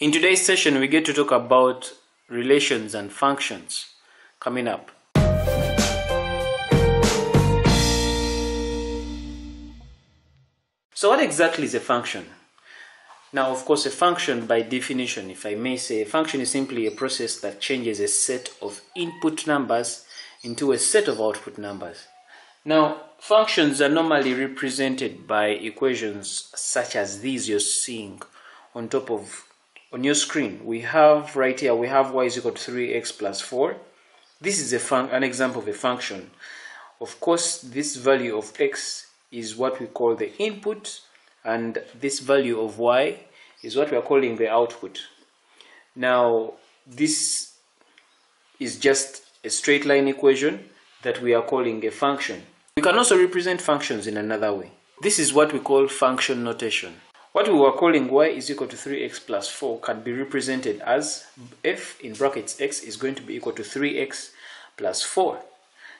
In today's session, we get to talk about relations and functions coming up. So what exactly is a function? Now, of course, a function by definition, if I may say, a function is simply a process that changes a set of input numbers into a set of output numbers. Now, functions are normally represented by equations such as these you're seeing on top of on your screen. We have right here, we have y is equal to 3x plus 4. This is a an example of a function. Of course, this value of x is what we call the input and this value of y is what we are calling the output. Now, this is just a straight line equation that we are calling a function. We can also represent functions in another way. This is what we call function notation. What we were calling y is equal to 3x plus 4 can be represented as f in brackets x is going to be equal to 3x plus 4.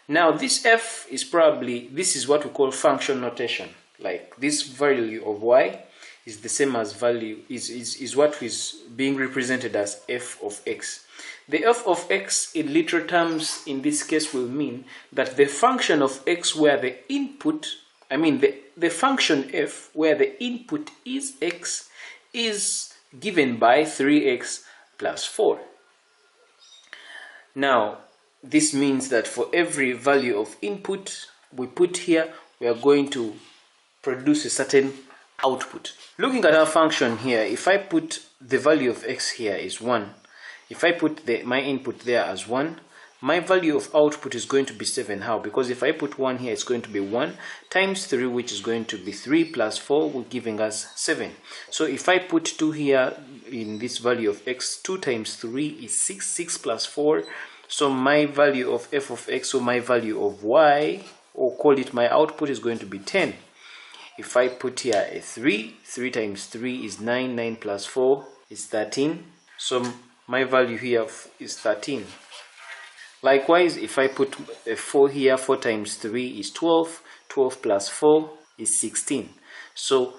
Now this f is probably, this is what we call function notation. Like this value of y is the same as value, is, is, is what is being represented as f of x. The f of x in literal terms in this case will mean that the function of x where the input, I mean the, the function f where the input is x is given by 3x plus 4. Now this means that for every value of input we put here, we are going to produce a certain output. Looking at our function here, if I put the value of x here is 1, if I put the, my input there as 1, my value of output is going to be 7. How? Because if I put 1 here, it's going to be 1 times 3, which is going to be 3 plus 4, giving us 7. So if I put 2 here in this value of x, 2 times 3 is 6, 6 plus 4 so my value of f of x or my value of y or call it my output is going to be 10 if I put here a 3 3 times 3 is 9 9 plus 4 is 13 so my value here is 13 likewise if I put a 4 here 4 times 3 is 12 12 plus 4 is 16 so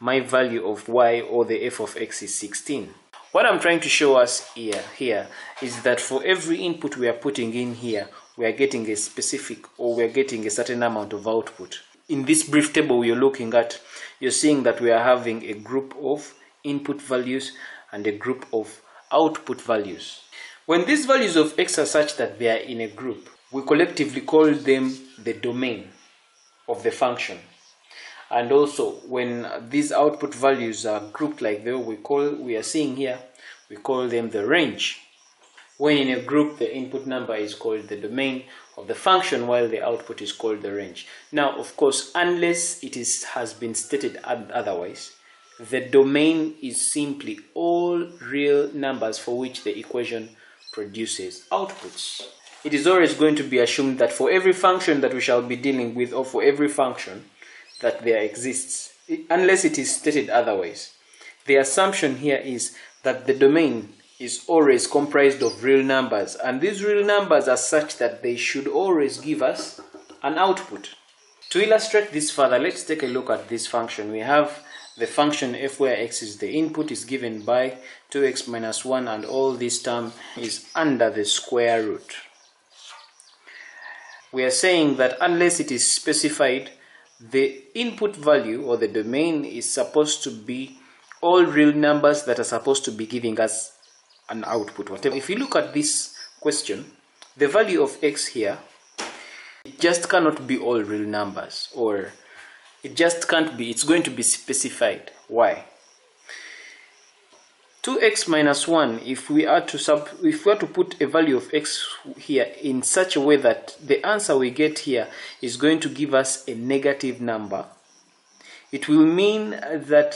my value of y or the f of x is 16 what I'm trying to show us here, here is that for every input we are putting in here, we are getting a specific or we are getting a certain amount of output. In this brief table you're looking at, you're seeing that we are having a group of input values and a group of output values. When these values of x are such that they are in a group, we collectively call them the domain of the function. And also when these output values are grouped like the we call we are seeing here we call them the range. When in a group the input number is called the domain of the function while the output is called the range. Now of course unless it is has been stated otherwise the domain is simply all real numbers for which the equation produces outputs it is always going to be assumed that for every function that we shall be dealing with or for every function that there exists, unless it is stated otherwise. The assumption here is that the domain is always comprised of real numbers, and these real numbers are such that they should always give us an output. To illustrate this further, let's take a look at this function. We have the function f where x is the input is given by 2x minus 1 and all this term is under the square root. We are saying that unless it is specified the input value or the domain is supposed to be all real numbers that are supposed to be giving us an output whatever if you look at this question the value of x here it just cannot be all real numbers or it just can't be. It's going to be specified. Why? 2x minus 1 if we are to sub if we are to put a value of x here in such a way that the answer we get here is going to give us a negative number it will mean that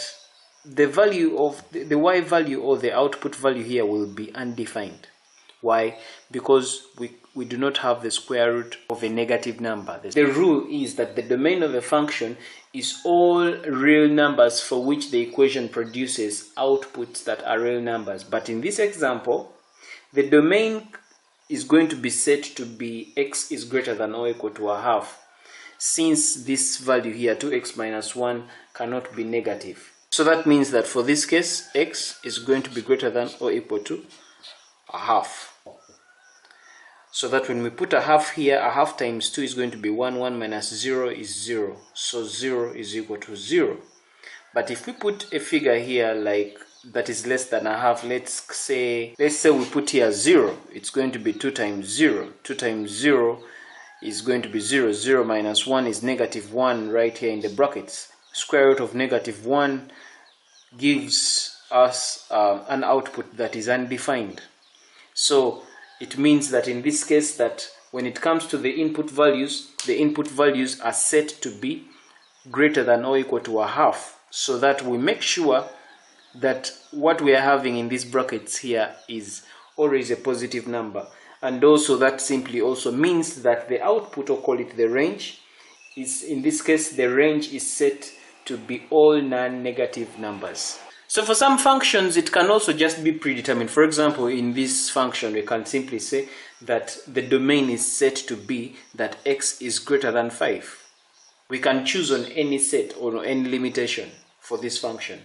the value of the, the y value or the output value here will be undefined. Why? Because we we do not have the square root of a negative number. The rule is that the domain of a function is all real numbers for which the equation produces outputs that are real numbers. But in this example, the domain is going to be set to be x is greater than or equal to a half since this value here 2x minus 1 cannot be negative. So that means that for this case, x is going to be greater than or equal to a half. So that when we put a half here, a half times 2 is going to be 1, 1 minus 0 is 0. So 0 is equal to 0. But if we put a figure here like that is less than a half, let's say, let's say we put here 0, it's going to be 2 times 0. 2 times 0 is going to be 0. 0 minus 1 is negative 1 right here in the brackets. Square root of negative 1 gives us uh, an output that is undefined. So it means that in this case that when it comes to the input values, the input values are set to be greater than or equal to a half. So that we make sure that what we are having in these brackets here is always a positive number. And also that simply also means that the output or call it the range is in this case the range is set to be all non-negative numbers so for some functions it can also just be predetermined. For example in this function we can simply say that the domain is set to be that x is greater than 5 we can choose on any set or any limitation for this function.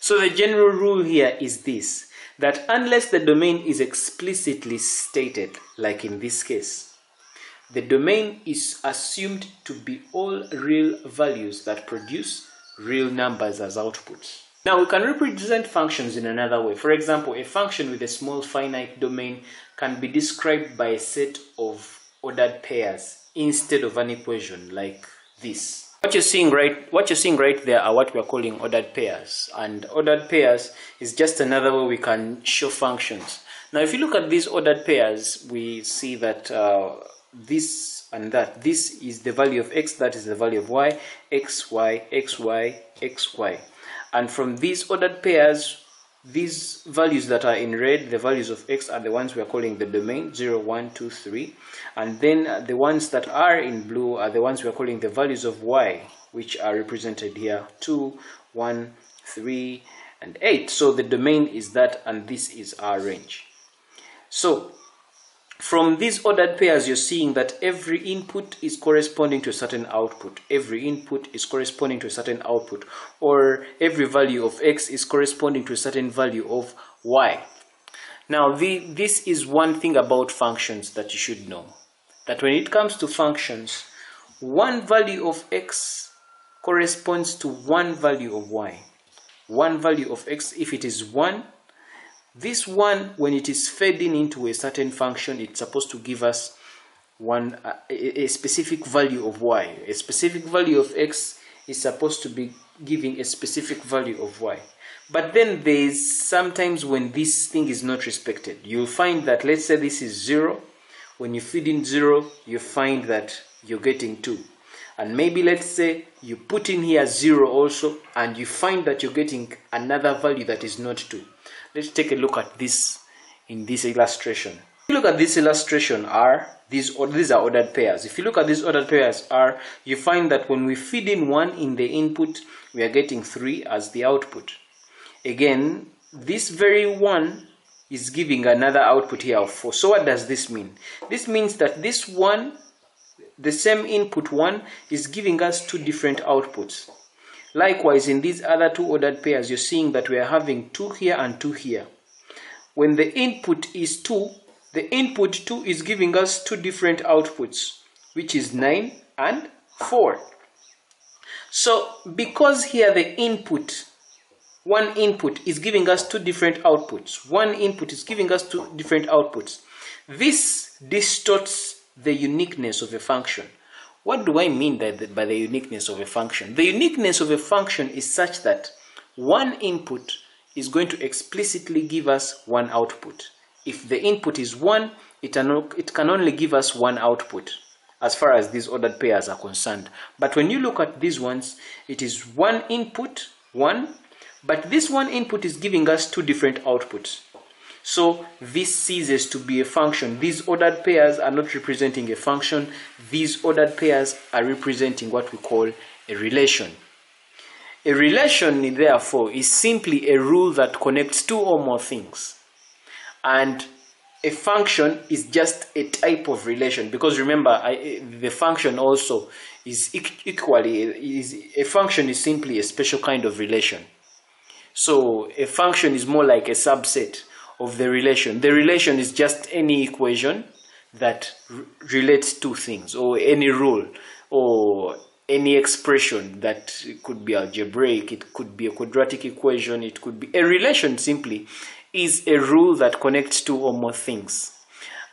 So the general rule here is this, that unless the domain is explicitly stated, like in this case, the domain is assumed to be all real values that produce real numbers as outputs. Now we can represent functions in another way. For example, a function with a small finite domain can be described by a set of ordered pairs instead of an equation like this. What you're seeing right, what you're seeing right there are what we're calling ordered pairs, and ordered pairs is just another way we can show functions. Now, if you look at these ordered pairs, we see that uh, this and that. This is the value of x, that is the value of y, x, y, x, y, x, y. And from these ordered pairs, these values that are in red, the values of x are the ones we are calling the domain, 0, 1, 2, 3. And then uh, the ones that are in blue are the ones we are calling the values of y, which are represented here, 2, 1, 3, and 8. So the domain is that, and this is our range. So from these ordered pairs, you're seeing that every input is corresponding to a certain output. Every input is corresponding to a certain output. Or every value of x is corresponding to a certain value of y. Now, the, this is one thing about functions that you should know. That when it comes to functions, one value of x corresponds to one value of y. One value of x, if it is 1, this one, when it is fed in into a certain function, it's supposed to give us one uh, a, a specific value of y. A specific value of x is supposed to be giving a specific value of y. But then there's sometimes when this thing is not respected. You'll find that, let's say this is 0. When you feed in 0, you find that you're getting 2. And maybe let's say you put in here 0 also, and you find that you're getting another value that is not 2. Let's take a look at this in this illustration. If you look at this illustration R, these, these are ordered pairs. If you look at these ordered pairs R, you find that when we feed in 1 in the input, we are getting 3 as the output. Again, this very 1 is giving another output here of 4. So what does this mean? This means that this 1, the same input 1, is giving us two different outputs. Likewise, in these other two ordered pairs, you're seeing that we are having 2 here and 2 here. When the input is 2, the input 2 is giving us two different outputs, which is 9 and 4. So, because here the input, one input is giving us two different outputs, one input is giving us two different outputs, this distorts the uniqueness of a function. What do I mean by the, by the uniqueness of a function? The uniqueness of a function is such that one input is going to explicitly give us one output. If the input is 1, it, it can only give us one output as far as these ordered pairs are concerned. But when you look at these ones, it is one input, 1, but this one input is giving us two different outputs. So this ceases to be a function. These ordered pairs are not representing a function. These ordered pairs are representing what we call a relation. A relation, therefore, is simply a rule that connects two or more things. And a function is just a type of relation because remember I, the function also is equally is a function is simply a special kind of relation So a function is more like a subset of the relation. The relation is just any equation that relates to things or any rule or any expression that could be algebraic, it could be a quadratic equation, it could be a relation simply is a rule that connects two or more things.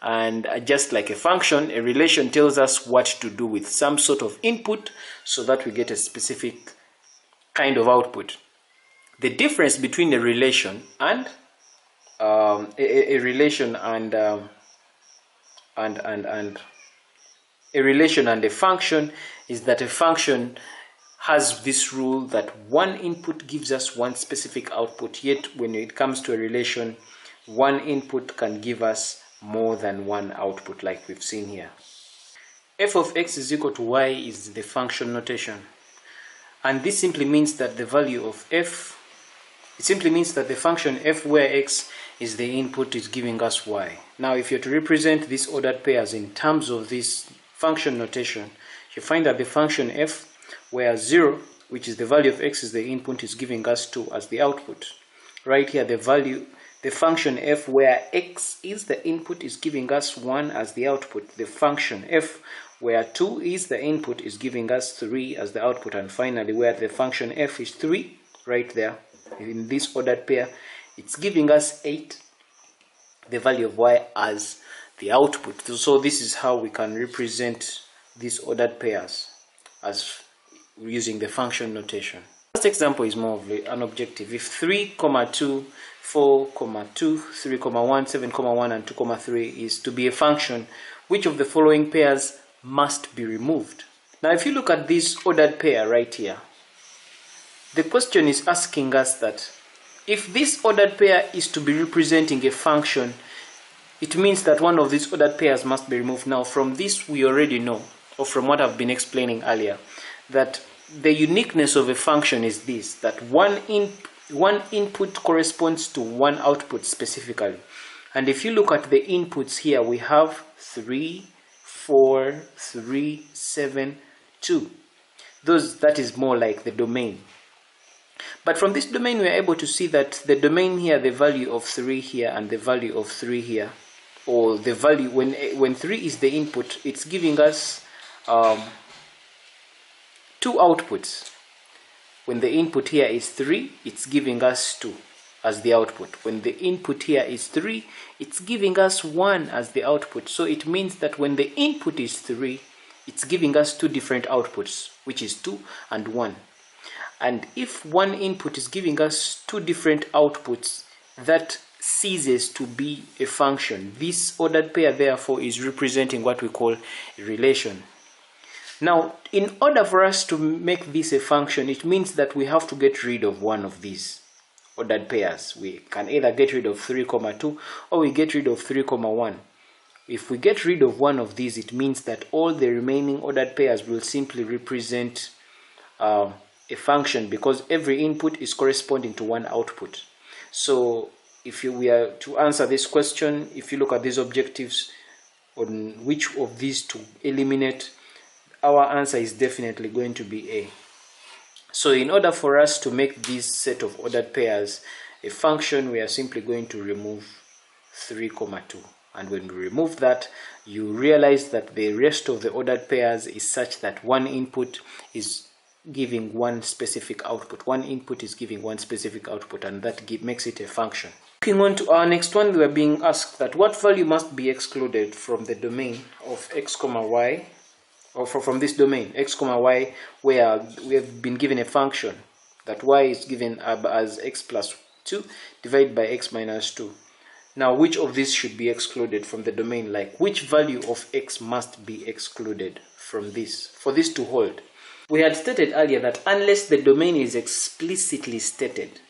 And uh, just like a function, a relation tells us what to do with some sort of input so that we get a specific kind of output. The difference between a relation and um, a, a, relation and um, and and and a relation and a function is that a function has this rule that one input gives us one specific output yet when it comes to a relation one input can give us more than one output like we've seen here. F of x is equal to y is the function notation. And this simply means that the value of f it simply means that the function f where x is the input is giving us y now if you're to represent these ordered pairs in terms of this function notation, you find that the function f, where 0, which is the value of x is the input, is giving us 2 as the output. Right here, the value, the function f, where x is the input, is giving us 1 as the output. The function f, where 2 is the input, is giving us 3 as the output. And finally, where the function f is 3, right there, in this ordered pair, it's giving us 8, the value of y as the output. So this is how we can represent these ordered pairs as using the function notation. First example is more of an objective. If 3, comma 2, 4, comma 2, 3, comma 1, 7, comma 1, and 2, comma 3 is to be a function, which of the following pairs must be removed? Now if you look at this ordered pair right here, the question is asking us that if this ordered pair is to be representing a function it means that one of these ordered pairs must be removed. Now, from this, we already know, or from what I've been explaining earlier, that the uniqueness of a function is this, that one, in, one input corresponds to one output specifically. And if you look at the inputs here, we have 3, 4, 3, 7, 2. Those, that is more like the domain. But from this domain, we are able to see that the domain here, the value of 3 here and the value of 3 here, or the value when when 3 is the input it's giving us um, two outputs. When the input here is 3 it's giving us 2 as the output. When the input here is 3 it's giving us 1 as the output. So it means that when the input is 3 it's giving us two different outputs which is 2 and 1 and if one input is giving us two different outputs that ceases to be a function. This ordered pair therefore is representing what we call a relation. Now, in order for us to make this a function, it means that we have to get rid of one of these ordered pairs. We can either get rid of 3, comma 2 or we get rid of 3, comma 1. If we get rid of one of these, it means that all the remaining ordered pairs will simply represent uh, a function because every input is corresponding to one output. So if you were to answer this question, if you look at these objectives on which of these to eliminate, our answer is definitely going to be A. So in order for us to make this set of ordered pairs a function, we are simply going to remove 3 comma 2. And when we remove that, you realize that the rest of the ordered pairs is such that one input is giving one specific output. One input is giving one specific output, and that makes it a function. Looking on to our next one, we are being asked that what value must be excluded from the domain of x comma y, or from this domain x comma y, where we have been given a function that y is given as x plus 2 divided by x minus 2. Now, which of these should be excluded from the domain? Like, which value of x must be excluded from this for this to hold? We had stated earlier that unless the domain is explicitly stated,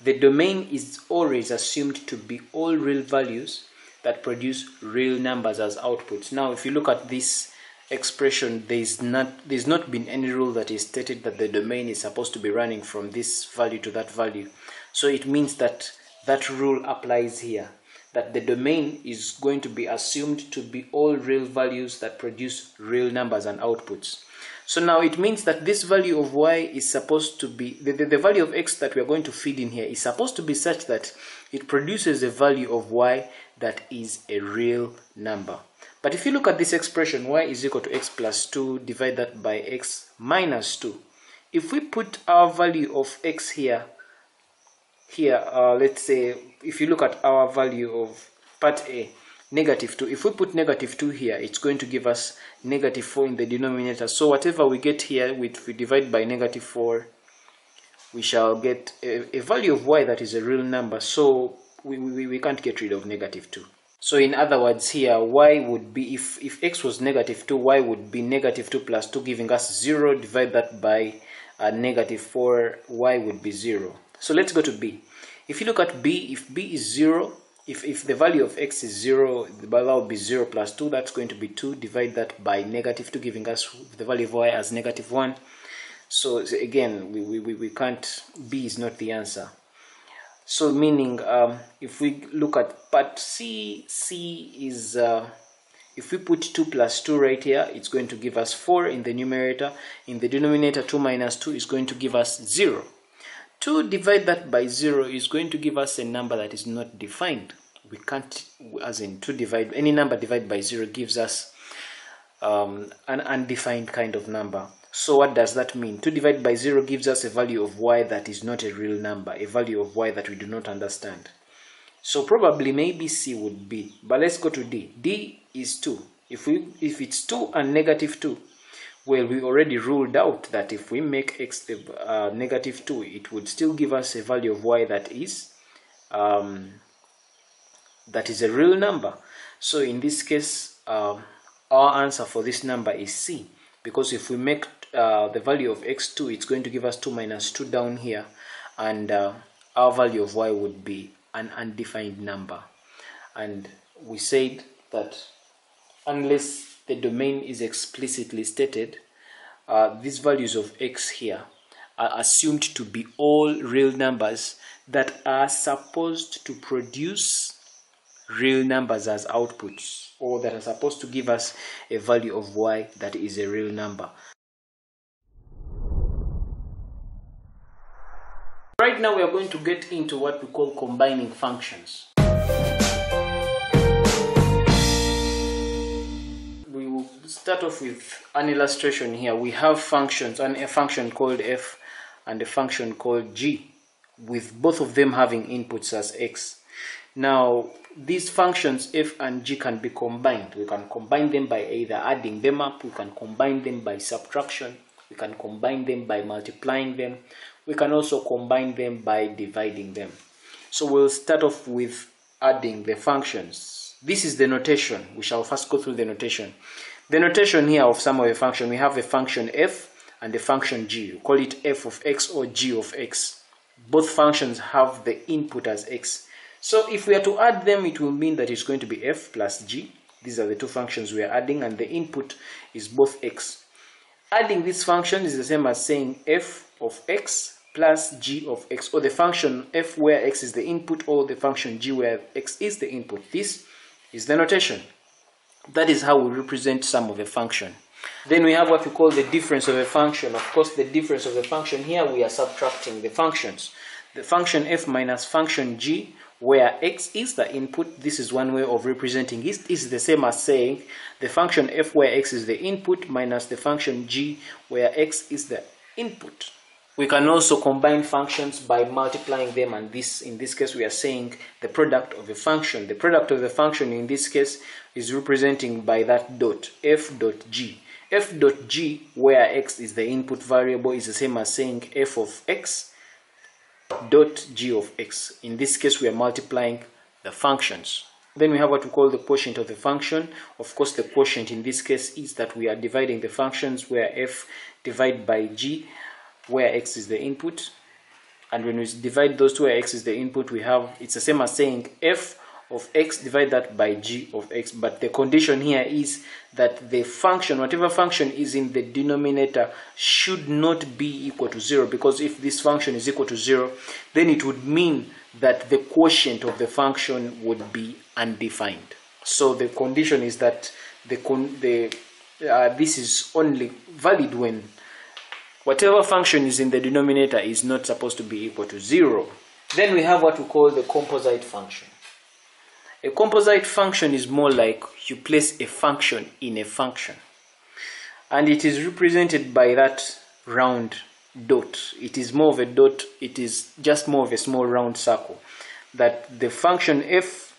the domain is always assumed to be all real values that produce real numbers as outputs. Now, if you look at this expression, there's not there's not been any rule that is stated that the domain is supposed to be running from this value to that value. So it means that that rule applies here that the domain is going to be assumed to be all real values that produce real numbers and outputs. So now it means that this value of y is supposed to be, the, the, the value of x that we are going to feed in here is supposed to be such that it produces a value of y that is a real number. But if you look at this expression, y is equal to x plus 2, divide that by x minus 2. If we put our value of x here, here, uh, let's say, if you look at our value of part A, negative 2. If we put negative 2 here, it's going to give us negative 4 in the denominator. So whatever we get here, if we divide by negative 4, we shall get a, a value of y that is a real number. So we, we, we can't get rid of negative 2. So in other words here, y would be, if, if x was negative 2, y would be negative 2 plus 2 giving us 0. Divide that by uh, negative 4, y would be 0. So let's go to b. If you look at b, if b is 0, if, if the value of x is 0, the value will be 0 plus 2, that's going to be 2. Divide that by negative 2, giving us the value of y as negative 1. So again, we, we, we can't, b is not the answer. So meaning, um, if we look at part C, C is, uh, if we put 2 plus 2 right here, it's going to give us 4 in the numerator. In the denominator, 2 minus 2 is going to give us 0. 2 divide that by 0 is going to give us a number that is not defined. We can't, as in 2 divide, any number divided by 0 gives us um, an undefined kind of number. So what does that mean? 2 divided by 0 gives us a value of y that is not a real number, a value of y that we do not understand. So probably maybe C would be, but let's go to D. D is 2. If, we, if it's 2 and negative 2, well, we already ruled out that if we make x uh, negative 2, it would still give us a value of y that is um, that is a real number. So in this case, uh, our answer for this number is C. Because if we make uh, the value of x2, it's going to give us 2 minus 2 down here. And uh, our value of y would be an undefined number. And we said that unless the domain is explicitly stated, uh, these values of x here are assumed to be all real numbers that are supposed to produce real numbers as outputs or that are supposed to give us a value of y that is a real number. Right now we are going to get into what we call combining functions. We will start off with an illustration here. We have functions, and a function called f and a function called g, with both of them having inputs as x. Now, these functions f and g can be combined. We can combine them by either adding them up, we can combine them by subtraction, we can combine them by multiplying them, we can also combine them by dividing them. So we'll start off with adding the functions. This is the notation. We shall first go through the notation. The notation here of sum of the function, we have a function f and a function g. We call it f of x or g of x. Both functions have the input as x. So if we are to add them, it will mean that it's going to be f plus g. These are the two functions we are adding, and the input is both x. Adding this function is the same as saying f of x plus g of x, or the function f where x is the input, or the function g where x is the input. This is the notation. That is how we represent sum of a function. Then we have what we call the difference of a function. Of course, the difference of a function here, we are subtracting the functions. The function f minus function g, where x is the input, this is one way of representing it. Is the same as saying the function f where x is the input minus the function g where x is the input. We can also combine functions by multiplying them and this in this case we are saying the product of a function. The product of the function in this case is representing by that dot f dot g. f dot g where x is the input variable is the same as saying f of x dot g of x. In this case we are multiplying the functions. Then we have what we call the quotient of the function. Of course the quotient in this case is that we are dividing the functions where f divided by g where x is the input and when we divide those two where x is the input we have it's the same as saying f of x divide that by g of x but the condition here is that the function whatever function is in the denominator should not be equal to 0 because if this function is equal to 0 then it would mean that the quotient of the function would be undefined so the condition is that the con the uh, this is only valid when whatever function is in the denominator is not supposed to be equal to 0. Then we have what we call the composite function. A composite function is more like you place a function in a function. And it is represented by that round dot. It is more of a dot, it is just more of a small round circle. That the function f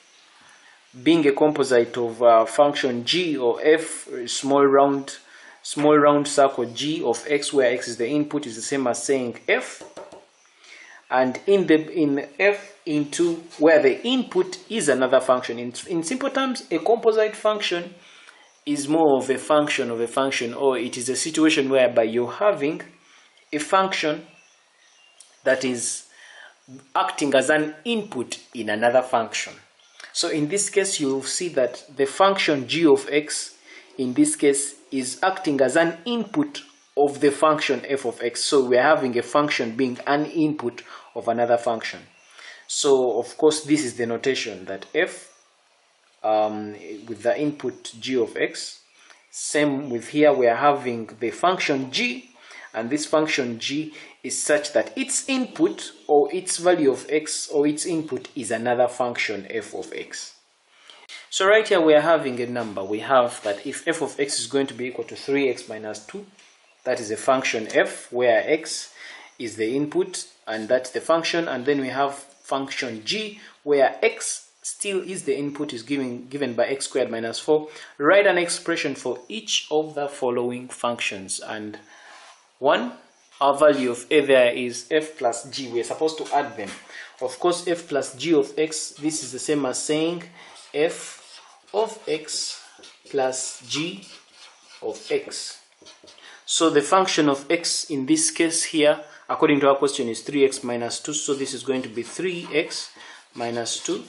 being a composite of uh, function g or f small round small round circle g of x where x is the input is the same as saying f and in the in f into where the input is another function in, in simple terms a composite function is more of a function of a function or it is a situation whereby you're having a function that is acting as an input in another function so in this case, you'll see that the function g of x, in this case, is acting as an input of the function f of x. So we're having a function being an input of another function. So of course, this is the notation that f um, with the input g of x. Same with here, we are having the function g and this function g is such that its input or its value of x or its input is another function f of x. So right here we are having a number. We have that if f of x is going to be equal to 3x minus 2, that is a function f where x is the input and that's the function and then we have function g where x still is the input is given given by x squared minus 4 write an expression for each of the following functions and 1 our value of a there is f plus g. We're supposed to add them. Of course f plus g of x this is the same as saying f of x plus g of x. So the function of x in this case here according to our question is 3x minus 2 so this is going to be 3x minus 2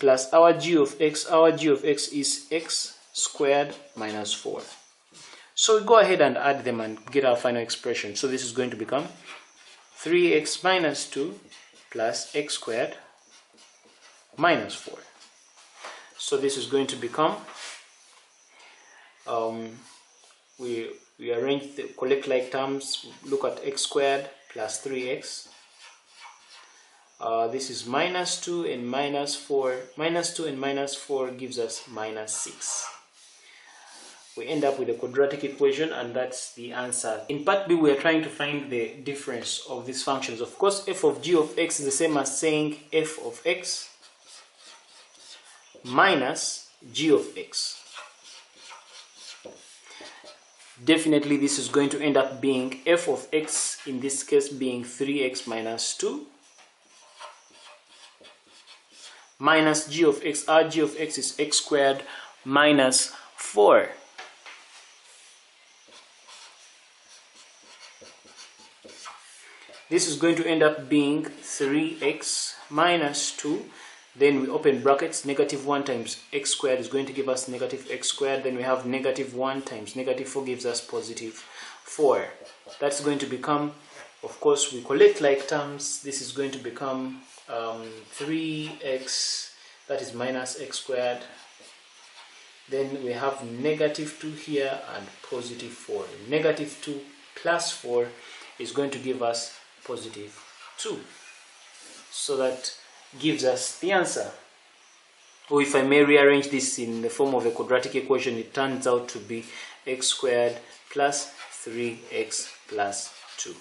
plus our g of x our g of x is x squared minus 4 so we go ahead and add them and get our final expression. So this is going to become 3x minus 2 plus x squared minus 4. So this is going to become, um, we, we arrange the collect like terms, look at x squared plus 3x. Uh, this is minus 2 and minus 4. Minus 2 and minus 4 gives us minus 6 we end up with a quadratic equation and that's the answer. In part B, we are trying to find the difference of these functions. Of course, f of g of x is the same as saying f of x minus g of x. Definitely, this is going to end up being f of x, in this case being 3x minus 2 minus g of x. Our g of x is x squared minus 4. this is going to end up being 3x minus 2 then we open brackets negative 1 times x squared is going to give us negative x squared. Then we have negative 1 times negative 4 gives us positive 4 that's going to become of course we collect like terms. This is going to become um, 3x that is minus x squared. Then we have negative 2 here and positive 4 negative 2 plus 4 is going to give us positive 2 so that gives us the answer. Or if I may rearrange this in the form of a quadratic equation it turns out to be x squared plus 3x plus 2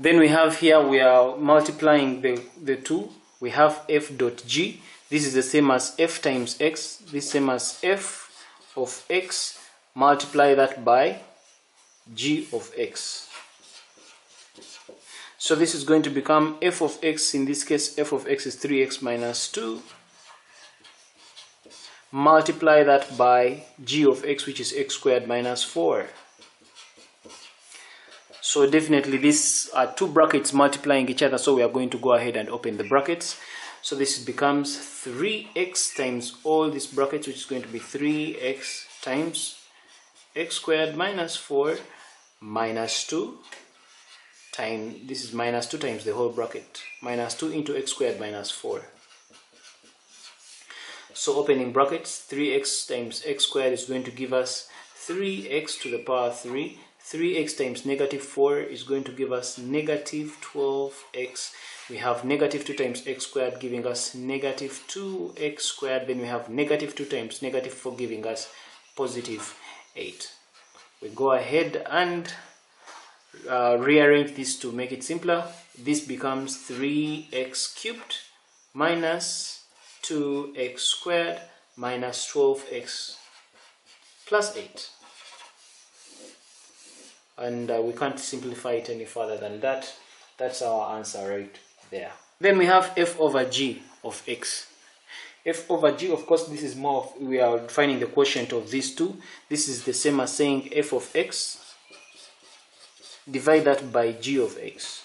then we have here we are multiplying the the two. We have f dot g. This is the same as f times x. This same as f of x. Multiply that by g of x so this is going to become f of x, in this case f of x is 3x minus 2. Multiply that by g of x which is x squared minus 4. So definitely these are two brackets multiplying each other so we are going to go ahead and open the brackets. So this becomes 3x times all these brackets which is going to be 3x times x squared minus 4 minus 2 time this is minus 2 times the whole bracket. Minus 2 into x squared minus 4 so opening brackets 3x times x squared is going to give us 3x to the power 3 3x times negative 4 is going to give us negative 12x we have negative 2 times x squared giving us negative 2x squared. Then we have negative 2 times negative 4 giving us positive 8 we go ahead and uh, rearrange this to make it simpler. This becomes 3x cubed minus 2x squared minus 12x plus 8 and uh, we can't simplify it any further than that. That's our answer right there. Then we have f over g of x. f over g of course this is more of, we are finding the quotient of these two. This is the same as saying f of x divide that by g of x.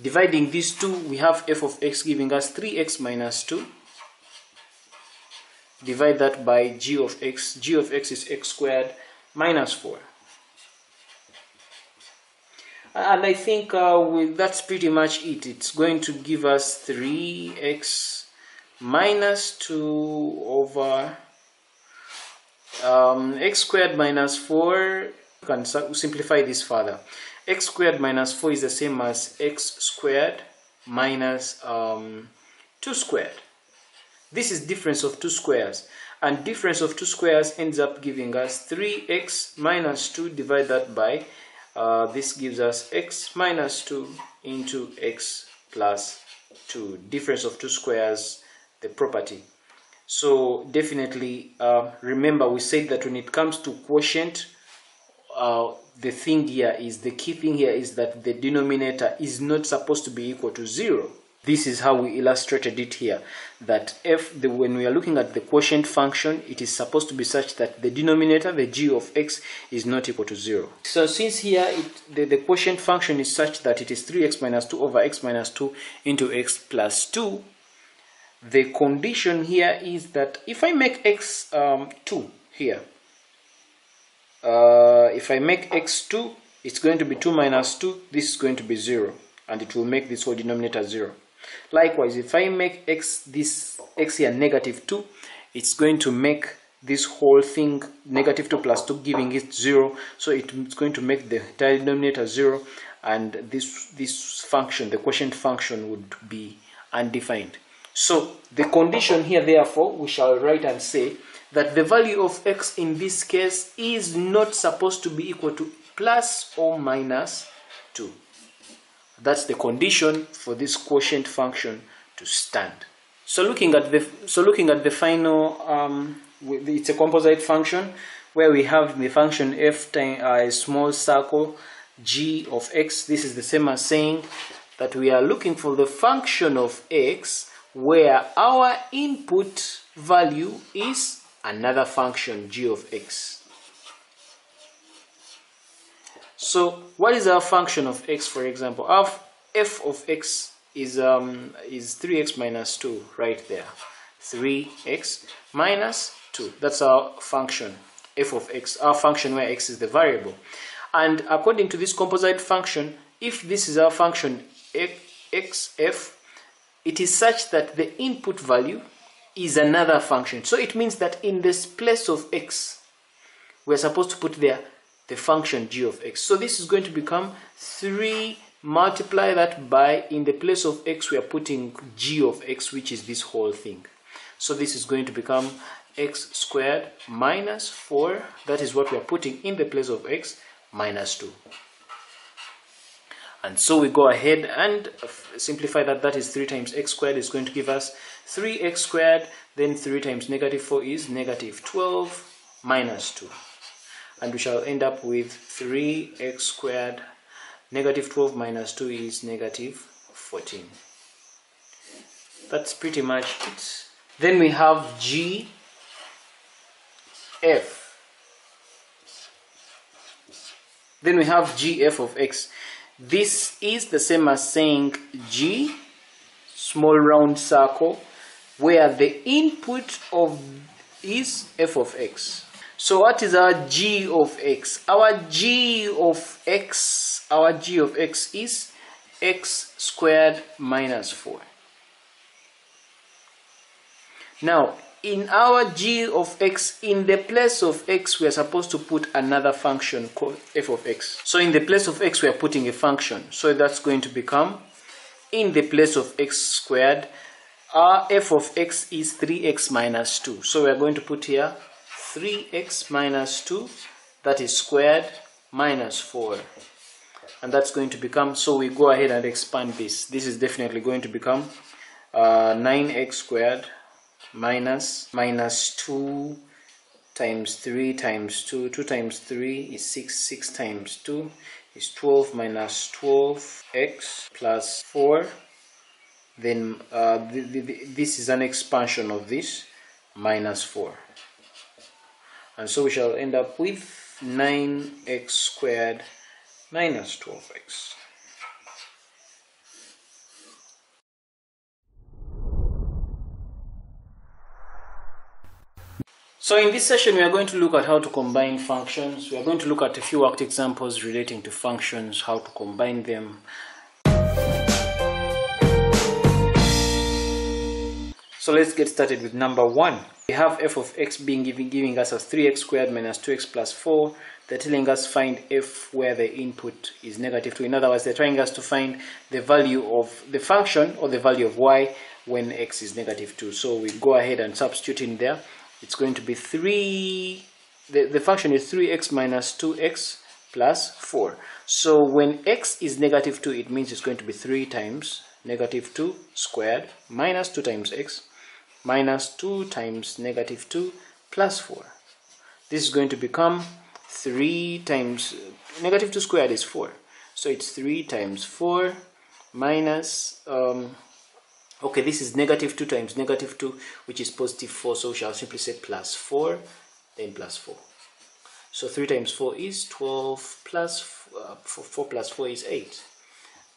Dividing these two we have f of x giving us 3x minus 2 divide that by g of x. g of x is x squared minus 4 and I think uh, with, that's pretty much it. It's going to give us 3x minus 2 over um, x squared minus 4 can simplify this further. X squared minus 4 is the same as x squared minus um, 2 squared. This is difference of two squares. And difference of two squares ends up giving us 3x minus 2 divide that by uh, this gives us x minus 2 into x plus 2 difference of two squares the property. So definitely uh, remember we said that when it comes to quotient uh, the thing here is the key thing here is that the denominator is not supposed to be equal to zero. This is how we illustrated it here that f the, when we are looking at the quotient function it is supposed to be such that the denominator the g of x is not equal to 0 so since here it, the, the quotient function is such that it is 3x minus 2 over x minus 2 into x plus 2 the condition here is that if I make x um, 2 here uh, if I make x 2 it's going to be 2 minus 2 this is going to be 0 and it will make this whole denominator 0 Likewise, if I make x this x here negative 2, it's going to make this whole thing negative 2 plus 2 giving it 0 so it's going to make the denominator 0 and this this function the quotient function would be undefined. So the condition here therefore we shall write and say that the value of x in this case is not supposed to be equal to plus or minus 2 that's the condition for this quotient function to stand. So looking at the so looking at the final, um, it's a composite function where we have the function f time uh, a small circle g of x. This is the same as saying that we are looking for the function of x where our input value is another function g of x. So what is our function of x, for example? Our f of x is, um, is 3x minus 2 right there. 3x minus 2. That's our function, f of x, our function where x is the variable. And according to this composite function, if this is our function xf, it is such that the input value is another function. So it means that in this place of x, we're supposed to put there the function g of x. So this is going to become 3 multiply that by in the place of x we are putting g of x which is this whole thing. So this is going to become x squared minus 4 that is what we are putting in the place of x minus 2 and so we go ahead and simplify that that is 3 times x squared is going to give us 3x squared then 3 times negative 4 is negative 12 minus 2 and we shall end up with 3x squared negative 12 minus 2 is negative 14 that's pretty much it. Then we have g f. Then we have gf of x. This is the same as saying g small round circle where the input of is f of x so what is our g of x? Our g of x, our g of x is x squared minus 4. Now, in our g of x, in the place of x, we are supposed to put another function called f of x. So in the place of x, we are putting a function. So that's going to become, in the place of x squared, our f of x is 3x minus 2. So we are going to put here 3x minus 2, that is squared, minus 4. And that's going to become, so we go ahead and expand this. This is definitely going to become uh, 9x squared minus minus 2 times 3 times 2 2 times 3 is 6 6 times 2 is 12 minus 12x plus 4 then uh, the, the, this is an expansion of this minus 4 and so we shall end up with 9x squared minus 12x So in this session, we are going to look at how to combine functions. We are going to look at a few worked examples relating to functions, how to combine them. So let's get started with number one. We have f of x being giving, giving us as 3x squared minus 2x plus 4. They're telling us find f where the input is negative 2. In other words, they're trying us to find the value of the function or the value of y when x is negative 2. So we go ahead and substitute in there it's going to be 3 the, the function is 3x minus 2x plus 4 so when x is negative 2 it means it's going to be 3 times negative 2 squared minus 2 times x minus 2 times negative 2 plus 4 this is going to become 3 times negative 2 squared is 4 so it's 3 times 4 minus um, okay this is negative 2 times negative 2 which is positive 4 so we shall simply say plus 4 then plus 4 so 3 times 4 is 12 plus uh, 4, 4 plus 4 is 8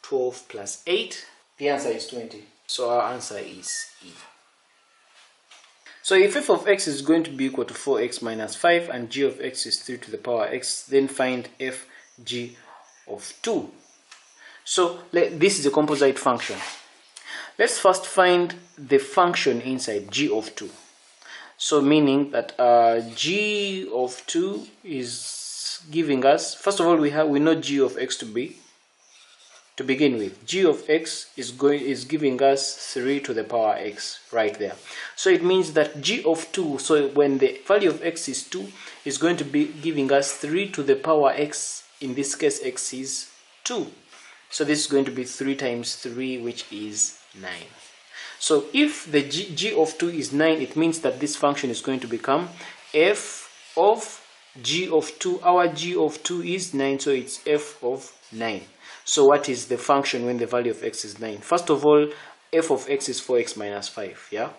12 plus 8 the answer is 20 so our answer is E so if f of x is going to be equal to 4x minus 5 and g of x is 3 to the power x then find f g of 2 so this is a composite function Let's first find the function inside g of 2. So meaning that uh, g of 2 is giving us, first of all, we have we know g of x to be, to begin with. g of x is going is giving us 3 to the power x right there. So it means that g of 2, so when the value of x is 2, is going to be giving us 3 to the power x, in this case x is 2. So this is going to be 3 times 3, which is 9. So if the g, g of 2 is 9, it means that this function is going to become f of g of 2. Our g of 2 is 9, so it's f of 9. So what is the function when the value of x is 9? First of all, f of x is 4x minus 5, yeah?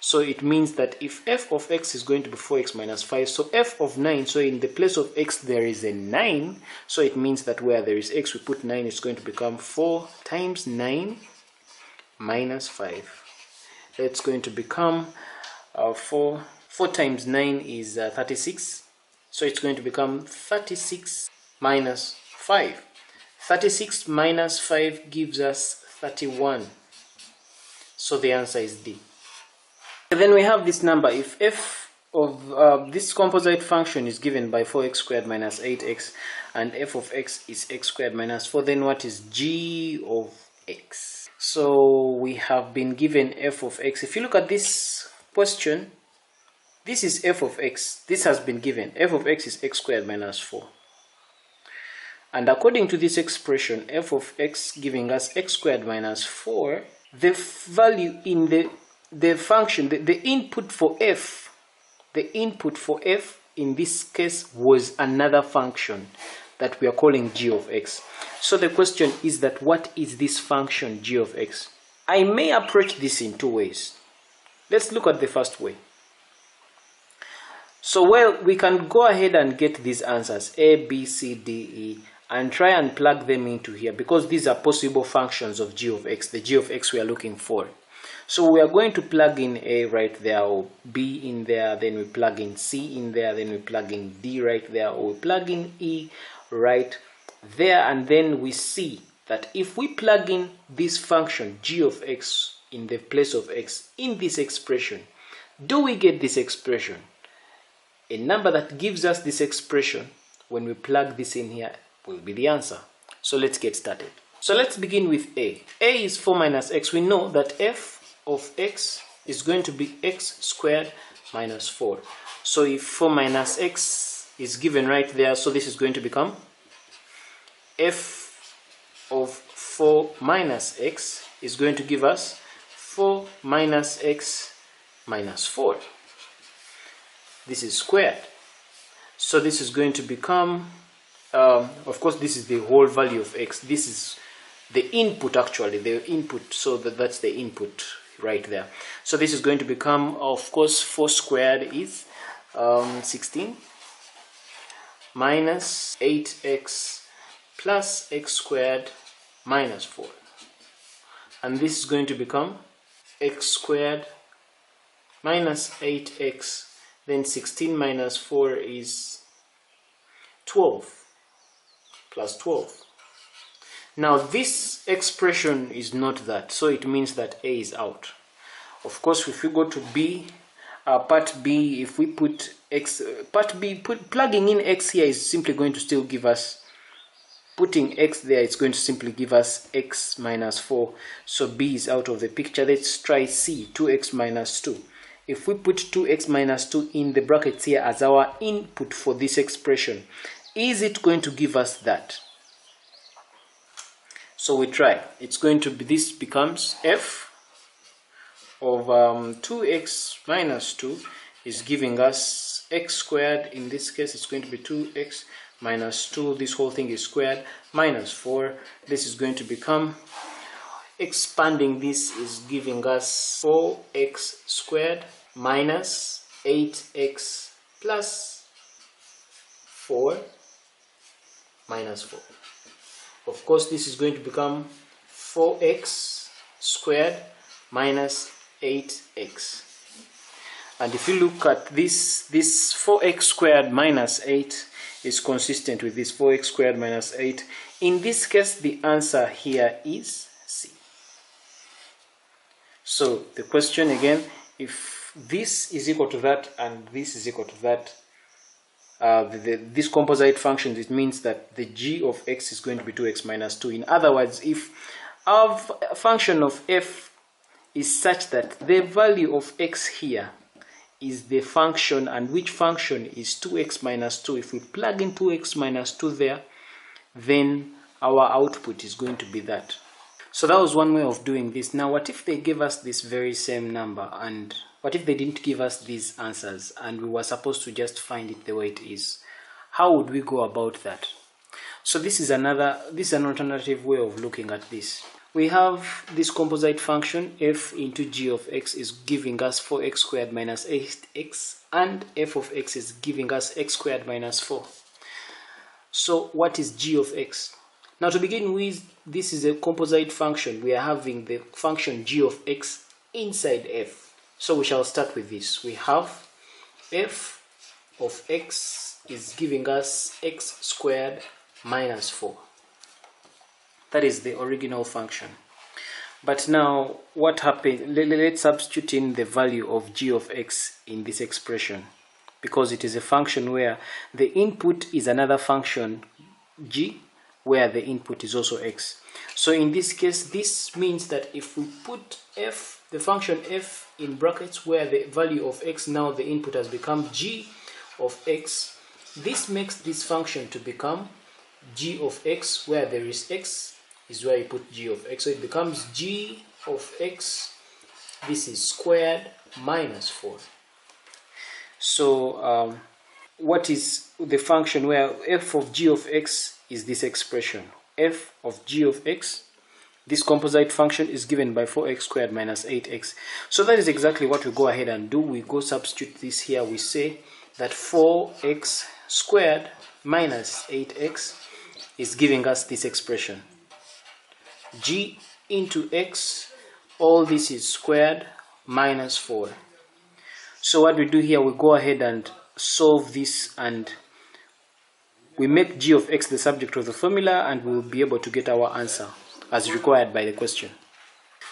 So it means that if f of x is going to be 4x minus 5, so f of 9, so in the place of x there is a 9, so it means that where there is x we put 9, it's going to become 4 times 9 minus 5 that's going to become uh, 4 4 times 9 is uh, 36 so it's going to become 36 minus 5 36 minus 5 gives us 31 so the answer is D and then we have this number if f of uh, this composite function is given by 4x squared minus 8x and f of x is x squared minus 4 then what is g of x so we have been given f of x. If you look at this question, this is f of x. This has been given. f of x is x squared minus 4. And according to this expression, f of x giving us x squared minus 4, the value in the, the function, the, the input for f, the input for f in this case was another function that we are calling g of x. So the question is that what is this function g of x? I may approach this in two ways. Let's look at the first way. So well, we can go ahead and get these answers a, b, c, d, e and try and plug them into here because these are possible functions of g of x, the g of x we are looking for. So we are going to plug in a right there or b in there, then we plug in c in there, then we plug in d right there or we plug in e right there and then we see that if we plug in this function g of x in the place of x in this expression Do we get this expression? A number that gives us this expression, when we plug this in here, will be the answer. So let's get started. So let's begin with A. A is 4 minus x. We know that f of x is going to be x squared minus 4. So if 4 minus x is given right there, so this is going to become f of 4 minus x is going to give us 4 minus x minus 4. This is squared. So this is going to become, um, of course, this is the whole value of x. This is the input actually, the input. So that, that's the input right there. So this is going to become, of course, 4 squared is um, 16 minus 8x plus x squared minus 4 and this is going to become x squared minus 8x then 16 minus 4 is 12 plus 12 now this expression is not that so it means that a is out. Of course if we go to b uh, part b if we put x uh, part b put plugging in x here is simply going to still give us putting x there it's going to simply give us x minus 4 so b is out of the picture. Let's try c 2x minus 2 if we put 2x minus 2 in the brackets here as our input for this expression is it going to give us that? So we try. It's going to be this becomes f of um, 2x minus 2 is giving us x squared. In this case it's going to be 2x minus 2 this whole thing is squared minus 4 this is going to become expanding. This is giving us 4x squared minus 8x plus 4 minus 4 of course this is going to become 4x squared minus 8x and if you look at this this 4x squared minus 8 is consistent with this 4x squared minus 8 in this case the answer here is C. So the question again if this is equal to that and this is equal to that uh, the, the, this composite function it means that the g of x is going to be 2x minus 2 in other words if our function of f is such that the value of x here is the function and which function is 2x minus 2 if we plug in 2x minus 2 there then our output is going to be that. So that was one way of doing this. Now what if they give us this very same number and what if they didn't give us these answers and we were supposed to just find it the way it is? How would we go about that? So this is another this is an alternative way of looking at this. We have this composite function f into g of x is giving us 4x squared minus 8x and f of x is giving us x squared minus 4 so what is g of x? Now to begin with this is a composite function. We are having the function g of x inside f so we shall start with this. We have f of x is giving us x squared minus 4 that is the original function. But now what happened let's substitute in the value of g of x in this expression. Because it is a function where the input is another function g where the input is also x. So in this case this means that if we put f the function f in brackets where the value of x now the input has become g of x this makes this function to become g of x where there is x is where you put g of x. So it becomes g of x, this is squared minus 4. So um, what is the function where f of g of x is this expression? f of g of x, this composite function is given by 4x squared minus 8x. So that is exactly what we go ahead and do. We go substitute this here. We say that 4x squared minus 8x is giving us this expression g into x all this is squared minus 4 so what we do here we go ahead and solve this and we make g of x the subject of the formula and we'll be able to get our answer as required by the question.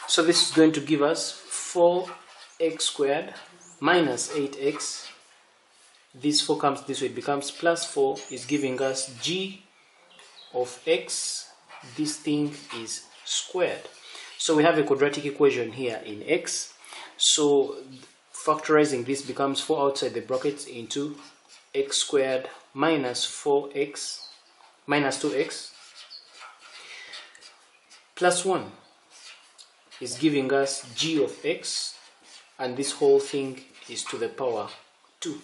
So this is going to give us 4x squared minus 8x this 4 comes this way it becomes plus 4 is giving us g of x. This thing is squared. So we have a quadratic equation here in x. So factorizing this becomes 4 outside the brackets into x squared minus 4x minus 2x plus 1 is giving us g of x and this whole thing is to the power 2